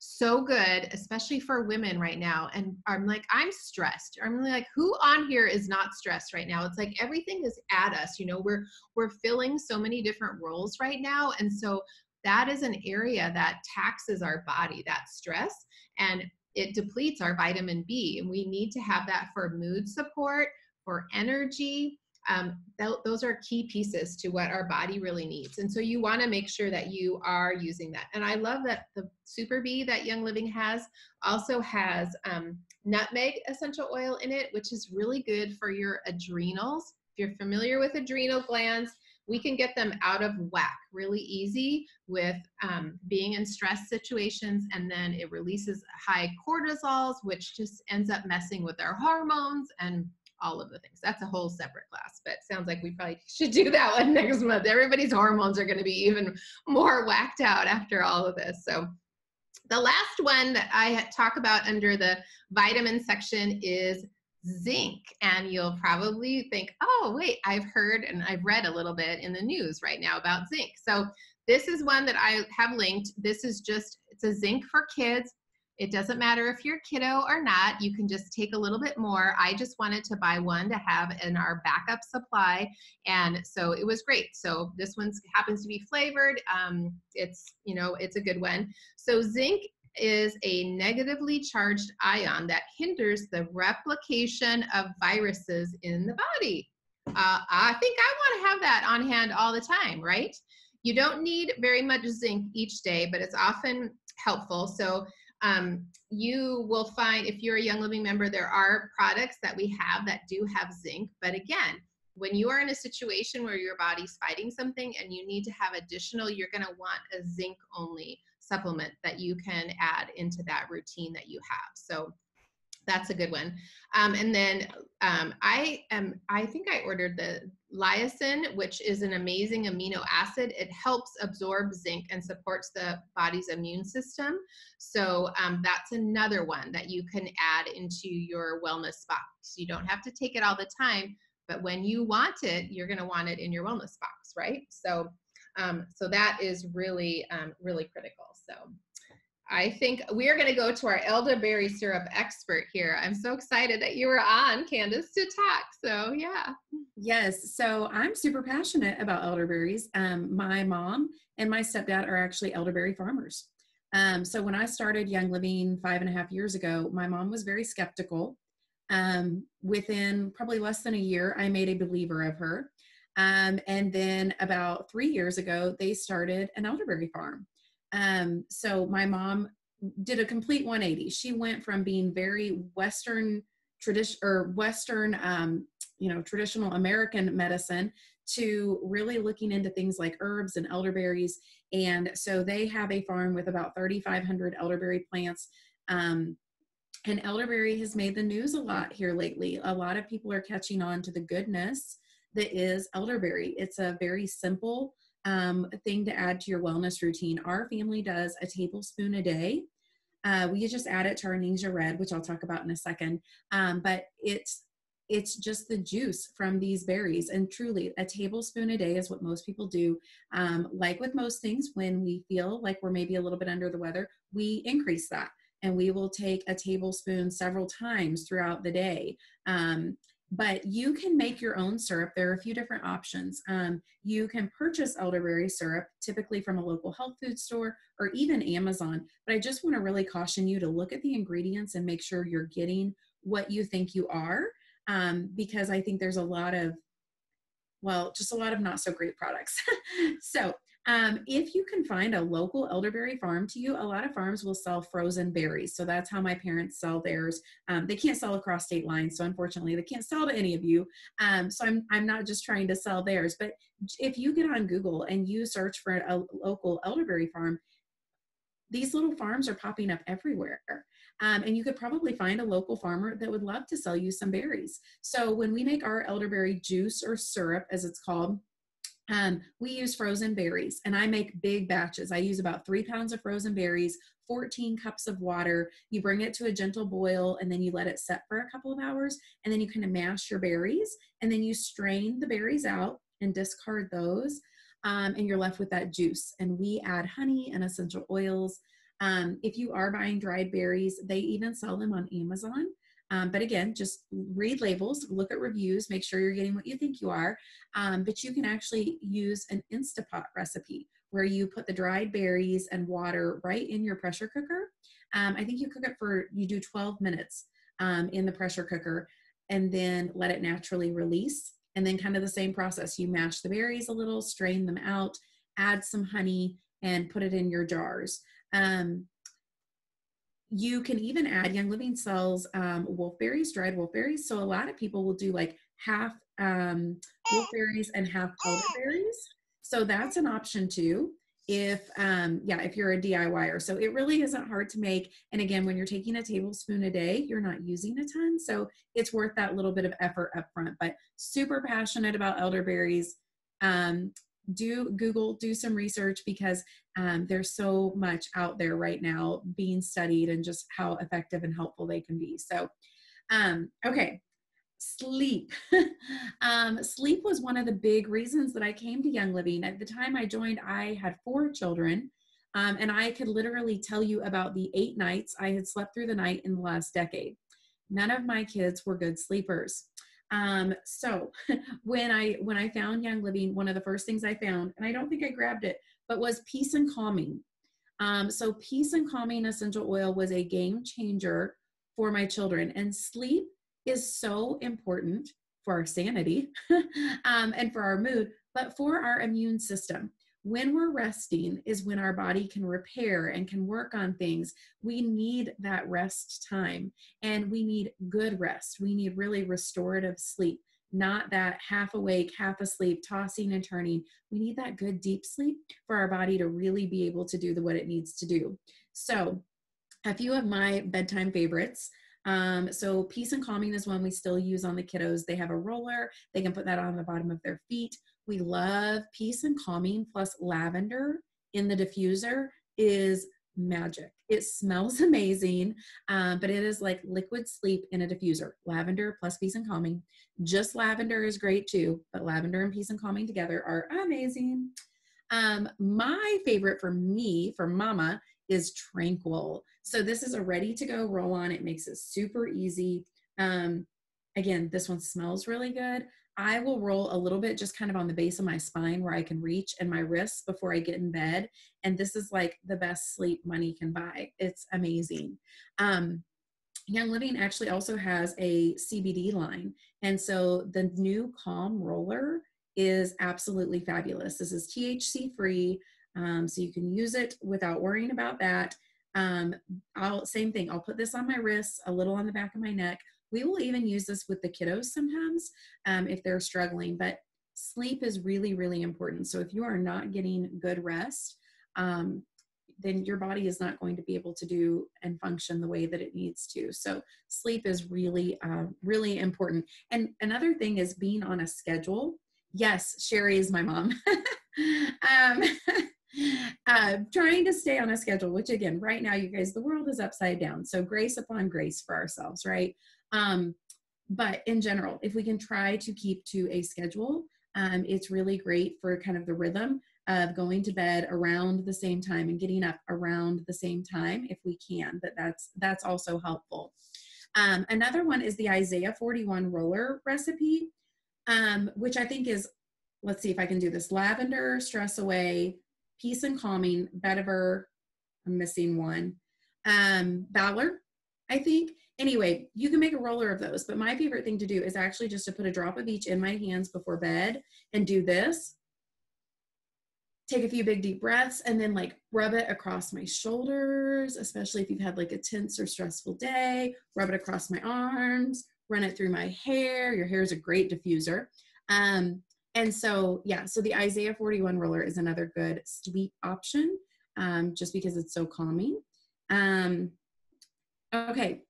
A: so good, especially for women right now. And I'm like, I'm stressed. I'm like, who on here is not stressed right now? It's like everything is at us. You know, we're we're filling so many different roles right now. And so that is an area that taxes our body, that stress, and it depletes our vitamin B. And we need to have that for mood support, for energy, um, th- those are key pieces to what our body really needs. And so you want to make sure that you are using that. And I love that the Super B that Young Living has also has um, nutmeg essential oil in it, which is really good for your adrenals. If you're familiar with adrenal glands, we can get them out of whack really easy with um, being in stress situations and then it releases high cortisols which just ends up messing with our hormones and all of the things. That's a whole separate class, but sounds like we probably should do that one next month. Everybody's hormones are going to be even more whacked out after all of this. So the last one that I talk about under the vitamin section is zinc. And you'll probably think, oh, wait, I've heard and I've read a little bit in the news right now about zinc. So this is one that I have linked. This is just, it's a zinc for kids. It doesn't matter if you're kiddo or not, you can just take a little bit more. I just wanted to buy one to have in our backup supply. And so it was great. So this one happens to be flavored. Um, it's, you know, it's a good one. So zinc is a negatively charged ion that hinders the replication of viruses in the body. Uh, I think I want to have that on hand all the time, right? You don't need very much zinc each day, but it's often helpful. So um, you will find if you're a Young Living member, there are products that we have that do have zinc. But again, when you are in a situation where your body's fighting something and you need to have additional, you're going to want a zinc only supplement that you can add into that routine that you have. So that's a good one. Um, and then um, I am, I think I ordered the Lysine, which is an amazing amino acid. It helps absorb zinc and supports the body's immune system. So um, that's another one that you can add into your wellness box. You don't have to take it all the time, but when you want it, you're going to want it in your wellness box, right? So, um, so that is really, um, really critical. So I think we are going to go to our elderberry syrup expert here. I'm so excited that you were on, Candace, to talk. So, yeah.
B: Yes. So, I'm super passionate about elderberries. Um, my mom and my stepdad are actually elderberry farmers. Um, so, when I started Young Living five and a half years ago, my mom was very skeptical. Um, within probably less than a year, I made a believer of her. Um, and then about three years ago, they started an elderberry farm. Um, so my mom did a complete 180. She went from being very Western tradition or Western, um, you know, traditional American medicine to really looking into things like herbs and elderberries. And so they have a farm with about 3,500 elderberry plants. Um, and elderberry has made the news a lot here lately. A lot of people are catching on to the goodness that is elderberry. It's a very simple, um, thing to add to your wellness routine. Our family does a tablespoon a day. Uh, we just add it to our Ningxia Red, which I'll talk about in a second. Um, but it's it's just the juice from these berries, and truly, a tablespoon a day is what most people do. Um, like with most things, when we feel like we're maybe a little bit under the weather, we increase that, and we will take a tablespoon several times throughout the day. Um, but you can make your own syrup. There are a few different options. Um, you can purchase elderberry syrup, typically from a local health food store or even Amazon. But I just want to really caution you to look at the ingredients and make sure you're getting what you think you are, um, because I think there's a lot of, well, just a lot of not so great products. so um, if you can find a local elderberry farm to you, a lot of farms will sell frozen berries. So that's how my parents sell theirs. Um, they can't sell across state lines, so unfortunately, they can't sell to any of you. Um, so I'm I'm not just trying to sell theirs, but if you get on Google and you search for a local elderberry farm, these little farms are popping up everywhere. Um, and you could probably find a local farmer that would love to sell you some berries. So when we make our elderberry juice or syrup, as it's called, um, we use frozen berries and I make big batches. I use about three pounds of frozen berries, 14 cups of water. You bring it to a gentle boil and then you let it set for a couple of hours. And then you kind of mash your berries and then you strain the berries out and discard those. Um, and you're left with that juice. And we add honey and essential oils. Um, if you are buying dried berries, they even sell them on Amazon. Um, but again, just read labels, look at reviews, make sure you're getting what you think you are. Um, but you can actually use an Instapot recipe where you put the dried berries and water right in your pressure cooker. Um, I think you cook it for, you do 12 minutes um, in the pressure cooker and then let it naturally release. And then, kind of the same process. You mash the berries a little, strain them out, add some honey, and put it in your jars. Um, you can even add Young Living sells um, wolfberries, dried wolfberries. So a lot of people will do like half um, wolfberries and half elderberries. So that's an option too. If um, yeah, if you're a DIYer, so it really isn't hard to make. And again, when you're taking a tablespoon a day, you're not using a ton, so it's worth that little bit of effort up front. But super passionate about elderberries. Um, do Google, do some research because um, there's so much out there right now being studied and just how effective and helpful they can be. So, um, okay, sleep. um, sleep was one of the big reasons that I came to Young Living. At the time I joined, I had four children. Um, and I could literally tell you about the eight nights I had slept through the night in the last decade. None of my kids were good sleepers. Um, so when I when I found Young Living, one of the first things I found, and I don't think I grabbed it, but was peace and calming. Um, so peace and calming essential oil was a game changer for my children, and sleep is so important for our sanity um, and for our mood, but for our immune system when we're resting is when our body can repair and can work on things. We need that rest time and we need good rest. We need really restorative sleep, not that half awake, half asleep, tossing and turning. We need that good deep sleep for our body to really be able to do the, what it needs to do. So, a few of my bedtime favorites. Um, so peace and calming is one we still use on the kiddos. They have a roller. They can put that on the bottom of their feet. We love peace and calming plus lavender in the diffuser is magic. It smells amazing, um, but it is like liquid sleep in a diffuser. Lavender plus peace and calming. Just lavender is great too, but lavender and peace and calming together are amazing. Um, my favorite for me, for mama, is Tranquil. So this is a ready to go roll on. It makes it super easy. Um, again, this one smells really good. I will roll a little bit just kind of on the base of my spine where I can reach and my wrists before I get in bed. And this is like the best sleep money can buy. It's amazing. Um, Young Living actually also has a CBD line. And so the new Calm Roller is absolutely fabulous. This is THC free, um, so you can use it without worrying about that. Um, I'll same thing. I'll put this on my wrists, a little on the back of my neck. We will even use this with the kiddos sometimes um, if they're struggling, but sleep is really, really important. So if you are not getting good rest, um, then your body is not going to be able to do and function the way that it needs to. So sleep is really, uh, really important. And another thing is being on a schedule. Yes, Sherry is my mom. um, uh, trying to stay on a schedule, which again, right now, you guys, the world is upside down. So grace upon grace for ourselves, right? Um, but in general, if we can try to keep to a schedule, um, it's really great for kind of the rhythm of going to bed around the same time and getting up around the same time if we can. But that's that's also helpful. Um, another one is the Isaiah 41 roller recipe, um, which I think is, let's see if I can do this lavender, stress away, peace and calming, vetiver, I'm missing one, um, Valor, I think. Anyway, you can make a roller of those, but my favorite thing to do is actually just to put a drop of each in my hands before bed and do this. Take a few big deep breaths and then like rub it across my shoulders, especially if you've had like a tense or stressful day. Rub it across my arms, run it through my hair. Your hair is a great diffuser. Um, and so, yeah, so the Isaiah 41 roller is another good sleep option um, just because it's so calming. Um, okay,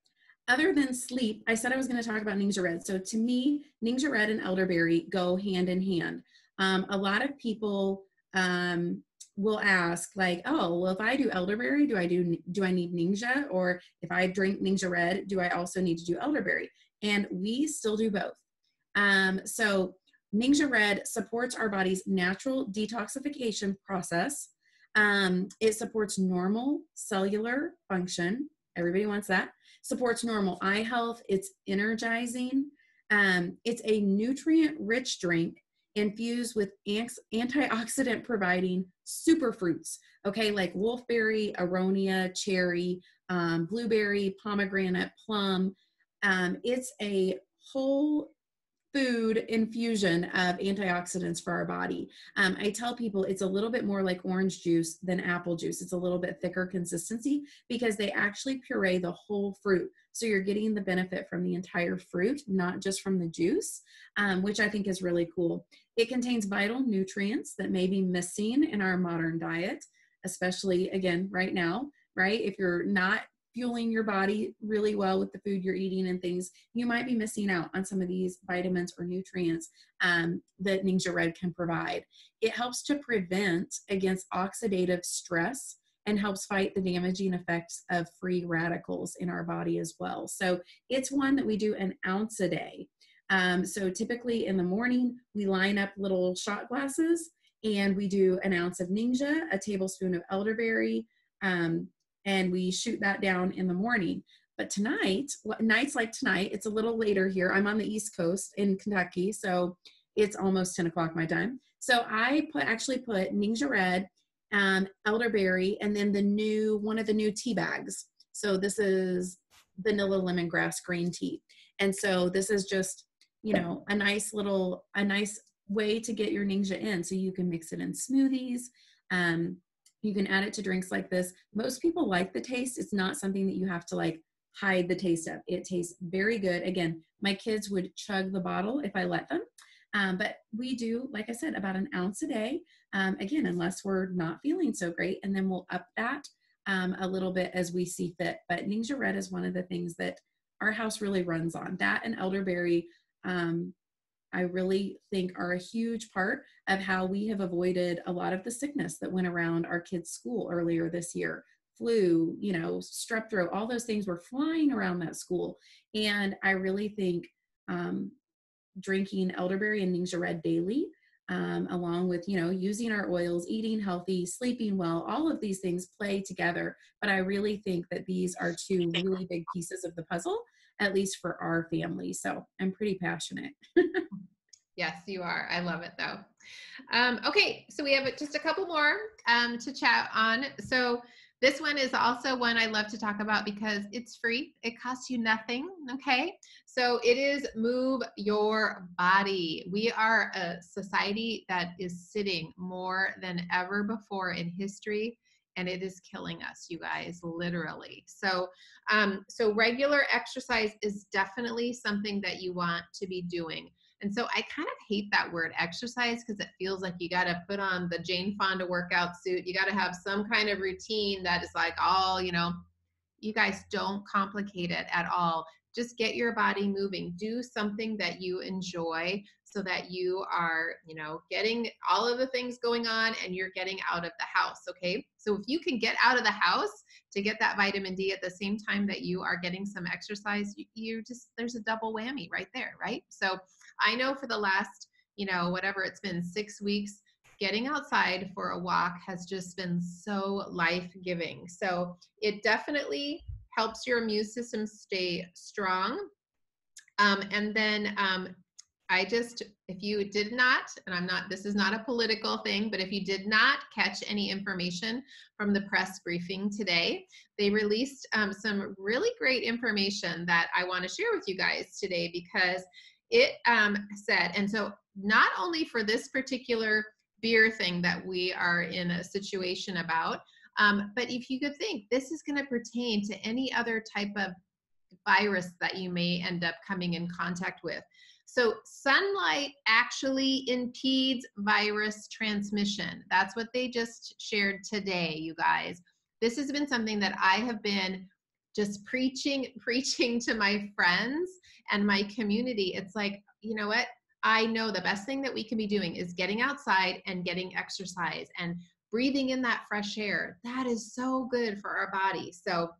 B: other than sleep, I said I was going to talk about Ningxia Red. So to me, Ningxia Red and elderberry go hand in hand. Um, a lot of people um, will ask like, oh, well, if I do elderberry, do I do do I need Ningxia? Or if I drink Ningxia Red, do I also need to do elderberry? And we still do both. Um, so Ningxia Red supports our body's natural detoxification process. Um, it supports normal cellular function. Everybody wants that. Supports normal eye health. It's energizing. Um, it's a nutrient rich drink infused with antioxidant providing super fruits, okay, like wolfberry, aronia, cherry, um, blueberry, pomegranate, plum. Um, it's a whole food infusion of antioxidants for our body. Um, I tell people it's a little bit more like orange juice than apple juice. It's a little bit thicker consistency because they actually puree the whole fruit. So you're getting the benefit from the entire fruit, not just from the juice, um, which I think is really cool. It contains vital nutrients that may be missing in our modern diet, especially again right now, right? If you're not fueling your body really well with the food you're eating and things, you might be missing out on some of these vitamins or nutrients um, that Ningxia Red can provide. It helps to prevent against oxidative stress and helps fight the damaging effects of free radicals in our body as well. So it's one that we do an ounce a day. Um, so typically in the morning, we line up little shot glasses and we do an ounce of Ningxia, a tablespoon of elderberry, um, and we shoot that down in the morning. But tonight, nights like tonight, it's a little later here. I'm on the East Coast in Kentucky, so it's almost 10 o'clock my time. So I put actually put Ningxia Red, um, elderberry, and then the new one of the new tea bags. So this is vanilla lemongrass green tea. And so this is just, you know, a nice little, a nice way to get your Ningxia in. So you can mix it in smoothies. Um, you can add it to drinks like this. Most people like the taste. It's not something that you have to like hide the taste of. It tastes very good. Again, my kids would chug the bottle if I let them. Um, but we do, like I said, about an ounce a day. Um, again, unless we're not feeling so great, and then we'll up that um, a little bit as we see fit. But Ningxia Red is one of the things that our house really runs on. That and elderberry um, I really think are a huge part of how we have avoided a lot of the sickness that went around our kids' school earlier this year. Flu, you know, strep throat, all those things were flying around that school. And I really think um, drinking elderberry and Ningxia Red daily, um, along with, you know, using our oils, eating healthy, sleeping well, all of these things play together. But I really think that these are two really big pieces of the puzzle at least for our family. So I'm pretty passionate.
A: yes, you are. I love it though. Um, okay, so we have just a couple more um, to chat on. So this one is also one I love to talk about because it's free. It costs you nothing. Okay. So it is Move Your Body. We are a society that is sitting more than ever before in history and it is killing us you guys literally. So um, so regular exercise is definitely something that you want to be doing. And so i kind of hate that word exercise because it feels like you got to put on the jane fonda workout suit. You got to have some kind of routine that is like all you know you guys don't complicate it at all. Just get your body moving. Do something that you enjoy so that you are you know getting all of the things going on and you're getting out of the house okay? So if you can get out of the house to get that vitamin d at the same time that you are getting some exercise you, just there's a double whammy right there right? So i know for the last you know whatever it's been six weeks getting outside for a walk has just been so life giving so it definitely helps your immune system stay strong. Um, and then um, I just, if you did not, and I'm not, this is not a political thing, but if you did not catch any information from the press briefing today, they released um, some really great information that I want to share with you guys today because it um, said, and so not only for this particular beer thing that we are in a situation about, um, but if you could think, this is going to pertain to any other type of virus that you may end up coming in contact with. So, sunlight actually impedes virus transmission. That's what they just shared today, you guys. This has been something that I have been just preaching, preaching to my friends and my community. It's like, you know what? I know the best thing that we can be doing is getting outside and getting exercise and breathing in that fresh air. That is so good for our body. So,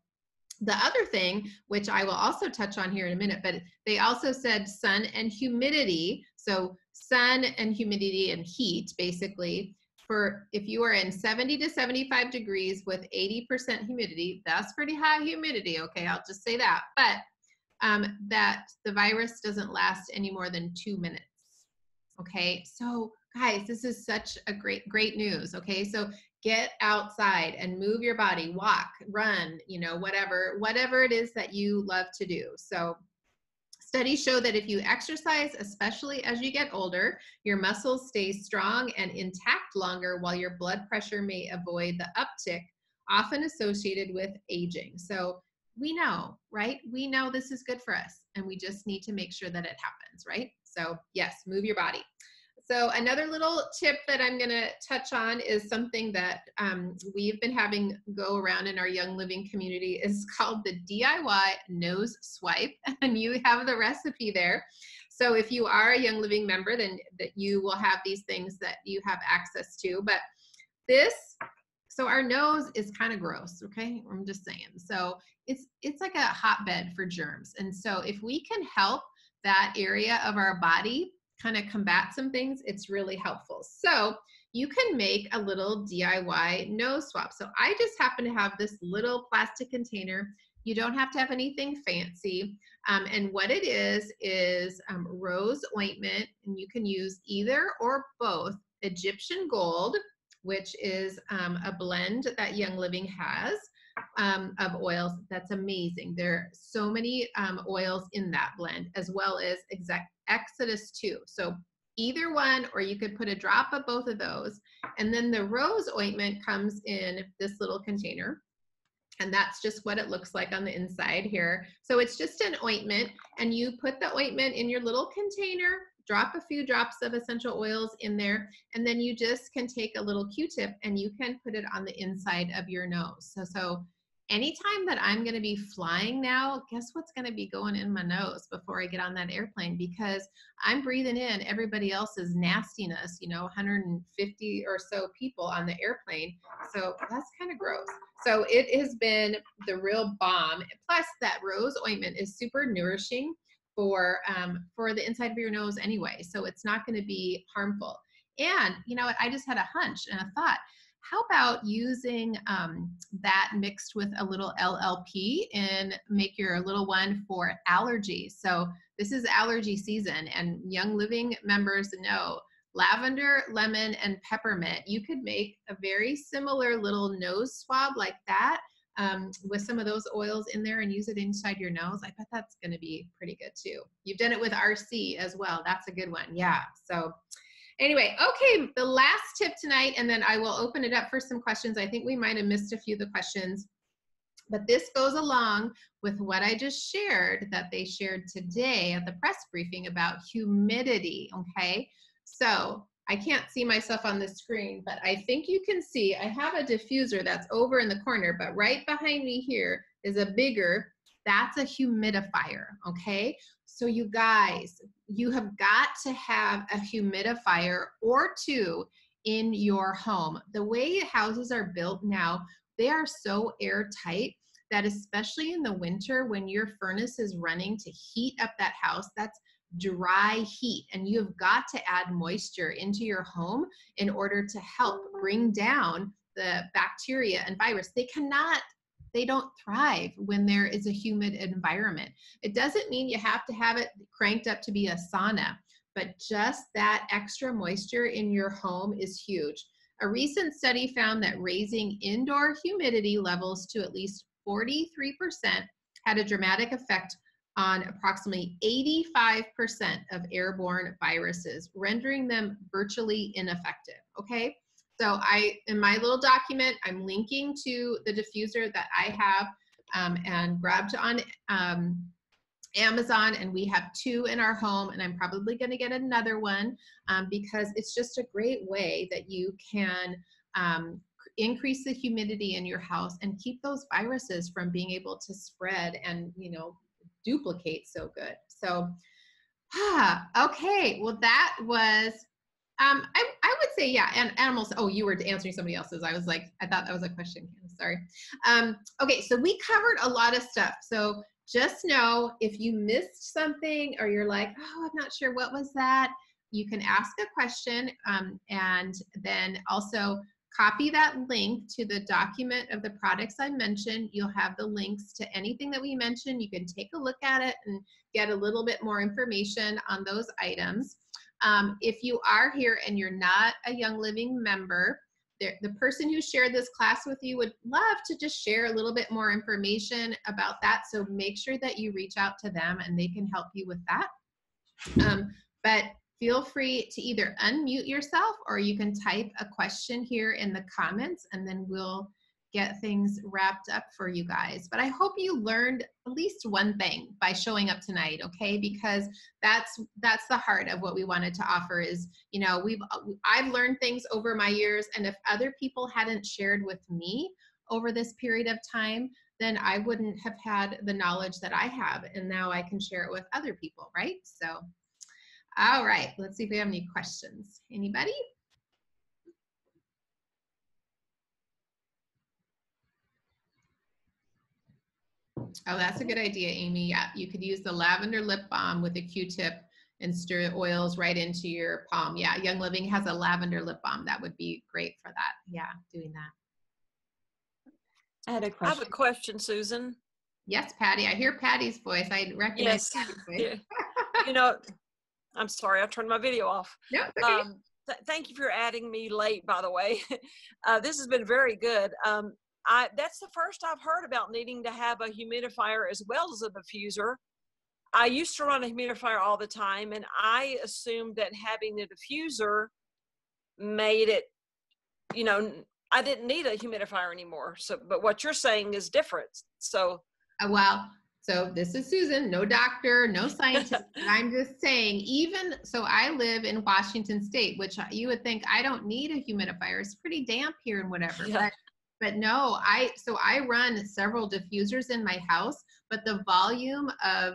A: the other thing, which I will also touch on here in a minute, but they also said sun and humidity. So, sun and humidity and heat basically for if you are in 70 to 75 degrees with 80% humidity, that's pretty high humidity. Okay, I'll just say that. But um, that the virus doesn't last any more than two minutes. Okay, so guys, this is such a great, great news. Okay, so get outside and move your body, walk, run, you know, whatever, whatever it is that you love to do. So Studies show that if you exercise, especially as you get older, your muscles stay strong and intact longer while your blood pressure may avoid the uptick often associated with aging. So we know, right? We know this is good for us and we just need to make sure that it happens, right? So yes, move your body. So another little tip that I'm going to touch on is something that um, we've been having go around in our Young Living community is called the DIY nose swipe, and you have the recipe there. So if you are a Young Living member, then that you will have these things that you have access to. But this, so our nose is kind of gross. Okay, I'm just saying. So it's it's like a hotbed for germs, and so if we can help that area of our body kind of combat some things, it's really helpful. So you can make a little DIY nose swab. So I just happen to have this little plastic container. You don't have to have anything fancy. Um, and what it is, is um, rose ointment, and you can use either or both Egyptian gold, which is um, a blend that Young Living has, um, of oils. That's amazing. There are so many um, oils in that blend, as well as Exodus 2. So either one, or you could put a drop of both of those. And then the rose ointment comes in this little container. And that's just what it looks like on the inside here. So it's just an ointment, and you put the ointment in your little container, drop a few drops of essential oils in there, and then you just can take a little Q-tip and you can put it on the inside of your nose. So, so anytime that I'm going to be flying now, guess what's going to be going in my nose before I get on that airplane? Because I'm breathing in everybody else's nastiness, you know, 150 or so people on the airplane. So that's kind of gross. So it has been the real bomb. Plus, that rose ointment is super nourishing for um, for the inside of your nose anyway. So it's not going to be harmful. And you know what? I just had a hunch and a thought how about using um, that mixed with a little LLP and make your little one for allergies? So this is allergy season and Young Living members know lavender, lemon, and peppermint. You could make a very similar little nose swab like that um, with some of those oils in there and use it inside your nose. I bet that's going to be pretty good too. You've done it with RC as well. That's a good one. Yeah. So Anyway, okay, the last tip tonight, and then I will open it up for some questions. I think we might have missed a few of the questions, but this goes along with what I just shared that they shared today at the press briefing about humidity, okay? So I can't see myself on the screen, but I think you can see I have a diffuser that's over in the corner, but right behind me here is a bigger, that's a humidifier, okay? So you guys, you have got to have a humidifier or two in your home. The way houses are built now, they are so airtight that especially in the winter when your furnace is running to heat up that house, that's dry heat and you have got to add moisture into your home in order to help bring down the bacteria and virus. They cannot they don't thrive when there is a humid environment. It doesn't mean you have to have it cranked up to be a sauna, but just that extra moisture in your home is huge. A recent study found that raising indoor humidity levels to at least 43% had a dramatic effect on approximately 85% of airborne viruses, rendering them virtually ineffective. Okay, so I, in my little document, I'm linking to the diffuser that I have um, and grabbed on um, Amazon and we have two in our home and I'm probably going to get another one um, because it's just a great way that you can um, increase the humidity in your house and keep those viruses from being able to spread and you know duplicate so good so ah, okay well that was um, I, I would say, yeah, and animals. Oh, you were answering somebody else's. I was like, I thought that was a question. Sorry. Um, okay, so we covered a lot of stuff. So just know if you missed something or you're like, oh, I'm not sure what was that, you can ask a question um, and then also copy that link to the document of the products I mentioned. You'll have the links to anything that we mentioned. You can take a look at it and get a little bit more information on those items. Um, if you are here and you're not a Young Living member, the person who shared this class with you would love to just share a little bit more information about that. So make sure that you reach out to them and they can help you with that. Um, but feel free to either unmute yourself or you can type a question here in the comments and then we'll get things wrapped up for you guys. But I hope you learned at least one thing by showing up tonight, okay? Because that's that's the heart of what we wanted to offer is, you know, we've I've learned things over my years and if other people hadn't shared with me over this period of time, then I wouldn't have had the knowledge that I have and now I can share it with other people, right? So all right, let's see if we have any questions. Anybody? Oh, that's a good idea, Amy. Yeah, you could use the lavender lip balm with a Q-tip and stir oils right into your palm. Yeah, Young Living has a lavender lip balm. That would be great for that. Yeah, doing that.
C: I had a question. I have a question, Susan.
A: Yes, Patty. I hear Patty's voice. I recognize yes. Patty's voice.
C: you know, I'm sorry, I turned my video off. No, okay. Um, th- thank you for adding me late, by the way. uh, this has been very good. Um, I, that's the first I've heard about needing to have a humidifier as well as a diffuser. I used to run a humidifier all the time, and I assumed that having the diffuser made it, you know, I didn't need a humidifier anymore. So, but what you're saying is different. So,
A: uh, well, so this is Susan, no doctor, no scientist. I'm just saying, even so, I live in Washington State, which you would think I don't need a humidifier. It's pretty damp here and whatever. Yeah. But but no, I so I run several diffusers in my house, but the volume of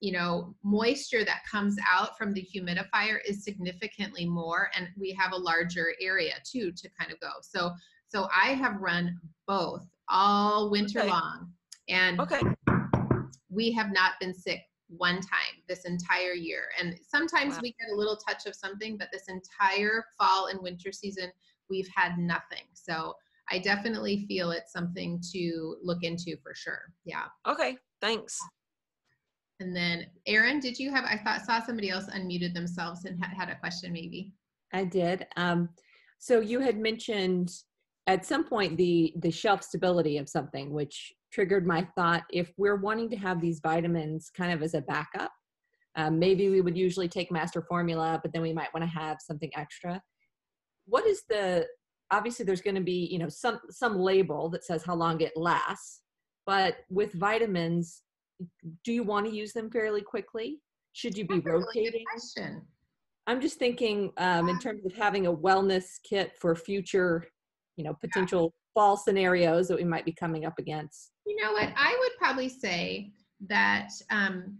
A: you know moisture that comes out from the humidifier is significantly more and we have a larger area too to kind of go so so i have run both all winter okay. long and okay we have not been sick one time this entire year and sometimes wow. we get a little touch of something but this entire fall and winter season we've had nothing so I definitely feel it's something to look into for sure. Yeah.
C: Okay. Thanks.
A: And then Erin, did you have, I thought saw somebody else unmuted themselves and had, had a question maybe.
D: I did. Um, so you had mentioned at some point the, the shelf stability of something, which triggered my thought, if we're wanting to have these vitamins kind of as a backup, um, maybe we would usually take master formula, but then we might want to have something extra. What is the obviously there's going to be you know some some label that says how long it lasts but with vitamins do you want to use them fairly quickly? Should you be rotating?
A: really
D: i'm just thinking um, in terms of having a wellness kit for future you know potential yeah. fall scenarios that we might be coming up against
A: you know what i would probably say that um,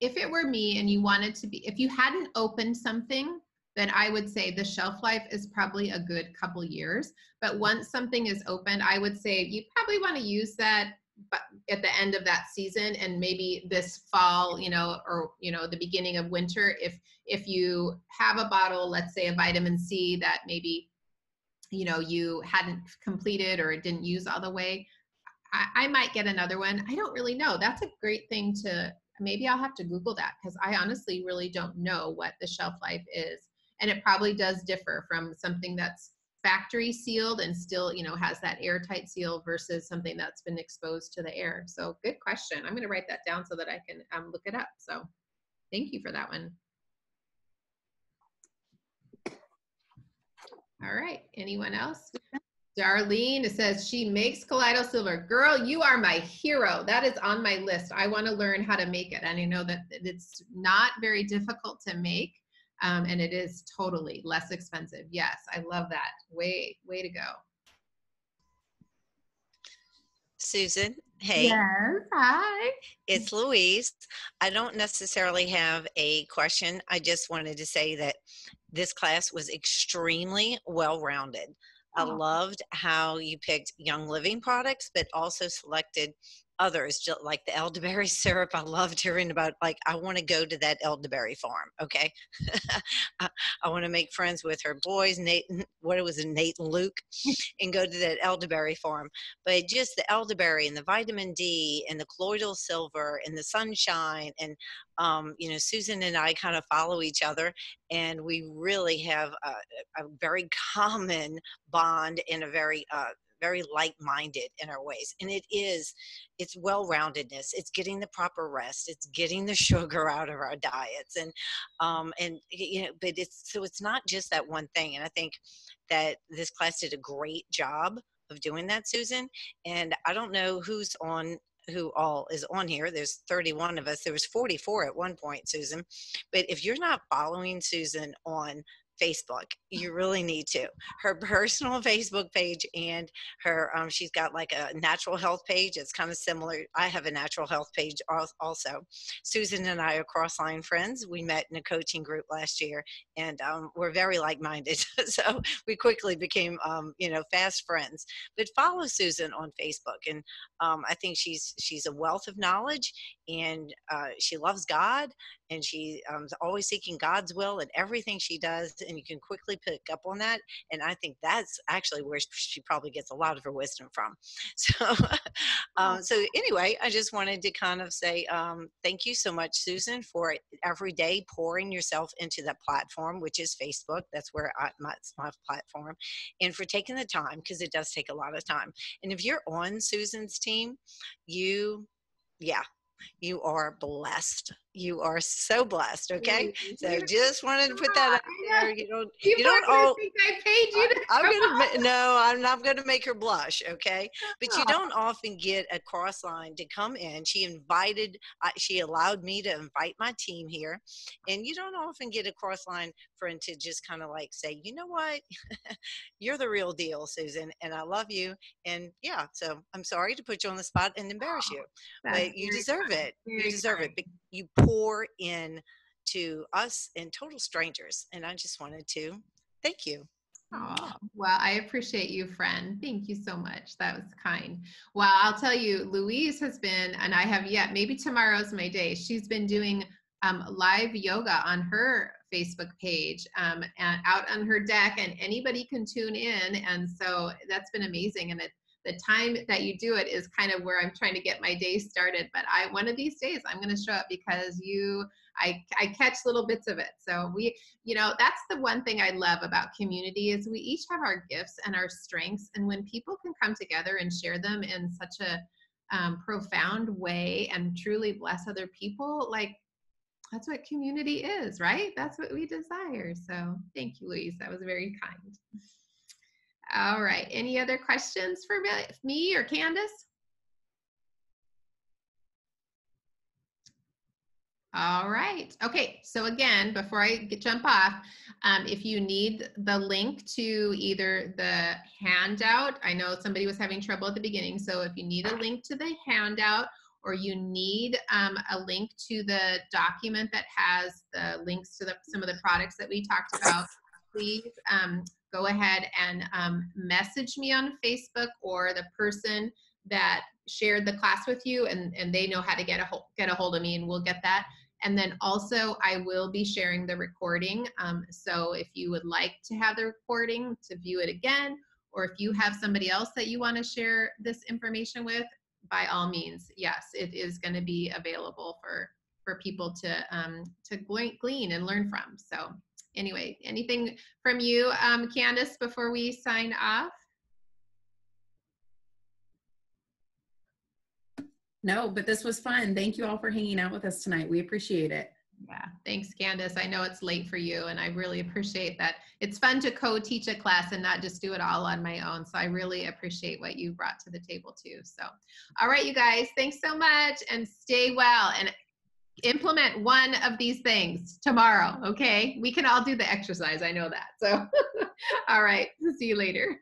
A: if it were me and you wanted to be if you hadn't opened something then I would say the shelf life is probably a good couple years. But once something is opened, I would say you probably want to use that but at the end of that season and maybe this fall you know or you know the beginning of winter if if you have a bottle let's say a vitamin c that maybe you know you hadn't completed or didn't use all the way I, I might get another one. I don't really know. That's a great thing to maybe i'll have to google that because i honestly really don't know what the shelf life is. And it probably does differ from something that's factory sealed and still you know has that airtight seal versus something that's been exposed to the air. So good question. I'm going to write that down so that i can um, look it up. So thank you for that one all right anyone else Darlene says she makes Colloidal Silver. Girl, you are my hero. That is on my list. I want to learn how to make it. And I know that it's not very difficult to make um, and it is totally less expensive. Yes, I love that. Way, way to go.
E: Susan, hey.
A: Yes, hi.
E: It's Louise. I don't necessarily have a question. I just wanted to say that this class was extremely well rounded. I oh. loved how you picked Young Living products, but also selected others, just like the elderberry syrup. I loved hearing about, like, I want to go to that elderberry farm. Okay. I, I want to make friends with her boys, Nate, what it was it, Nate and Luke, and go to that elderberry farm. But just the elderberry and the vitamin D and the colloidal silver and the sunshine and um, you know, Susan and I kind of follow each other, and we really have a, a very common bond in a very uh, very like-minded in our ways and it is it's well-roundedness it's getting the proper rest it's getting the sugar out of our diets and um and you know but it's so it's not just that one thing and i think that this class did a great job of doing that susan and i don't know who's on who all is on here. There's 31 of us. There was 44 at one point, Susan. But if you're not following Susan on Facebook. You really need to. Her personal Facebook page and her, um, she's got like a natural health page. It's kind of similar. I have a natural health page also. Susan and I are cross line friends. We met in a coaching group last year and um, we're very like minded. so we quickly became, um, you know, fast friends. But follow Susan on Facebook. And um, I think she's, she's a wealth of knowledge and uh, she loves God and she's um, always seeking God's will in everything she does. And you can quickly pick up on that. And I think that's actually where she probably gets a lot of her wisdom from. So, um, so anyway, I just wanted to kind of say um, thank you so much, Susan, for every day pouring yourself into that platform, which is Facebook. That's where I, my, my platform, and for taking the time because it does take a lot of time. And if you're on Susan's team, you yeah you are blessed. You are so blessed. Okay. So just wanted to put that out there. You don't, you,
A: you
E: don't,
A: oh, I paid you to
E: I'm going to, no, I'm not going to make her blush. Okay. But you don't often get a cross line to come in. She invited, she allowed me to invite my team here. And you don't often get a cross line friend to just kind of like say, you know what, you're the real deal, Susan, and I love you. And yeah, so I'm sorry to put you on the spot and embarrass you, but you deserve it. You deserve it. You pour in to us and total strangers. And I just wanted to thank you.
A: Oh, well, I appreciate you, friend. Thank you so much. That was kind. Well, I'll tell you, Louise has been, and I have yet, maybe tomorrow's my day. She's been doing um, live yoga on her Facebook page um, and out on her deck, and anybody can tune in. And so that's been amazing. And it, the time that you do it is kind of where I'm trying to get my day started. But I one of these days I'm going to show up because you I I catch little bits of it. So we you know that's the one thing I love about community is we each have our gifts and our strengths, and when people can come together and share them in such a um, profound way and truly bless other people, like that's what community is, right? That's what we desire. So thank you, Louise. That was very kind. All right. Any other questions for me or Candace? All right. Okay. So again, before I get, jump off, um, if you need the link to either the handout, I know somebody was having trouble at the beginning. So if you need a link to the handout or you need um, a link to the document that has the links to the, some of the products that we talked about, please um, go ahead and um, message me on Facebook or the person that shared the class with you and, and they know how to get a, hold, get a hold of me and we'll get that. And then also I will be sharing the recording. Um, so if you would like to have the recording to view it again, or if you have somebody else that you want to share this information with, by all means, yes, it is going to be available for for people to um, to glean and learn from. So anyway, anything from you, um, Candace, before we sign off?
B: No, but this was fun. Thank you all for hanging out with us tonight. We appreciate it.
A: Yeah, thanks, Candace. I know it's late for you, and I really appreciate that. It's fun to co-teach a class and not just do it all on my own. So I really appreciate what you brought to the table too. So, all right, you guys, thanks so much, and stay well. And implement one of these things tomorrow. Okay, we can all do the exercise. I know that. So, all right, see you later.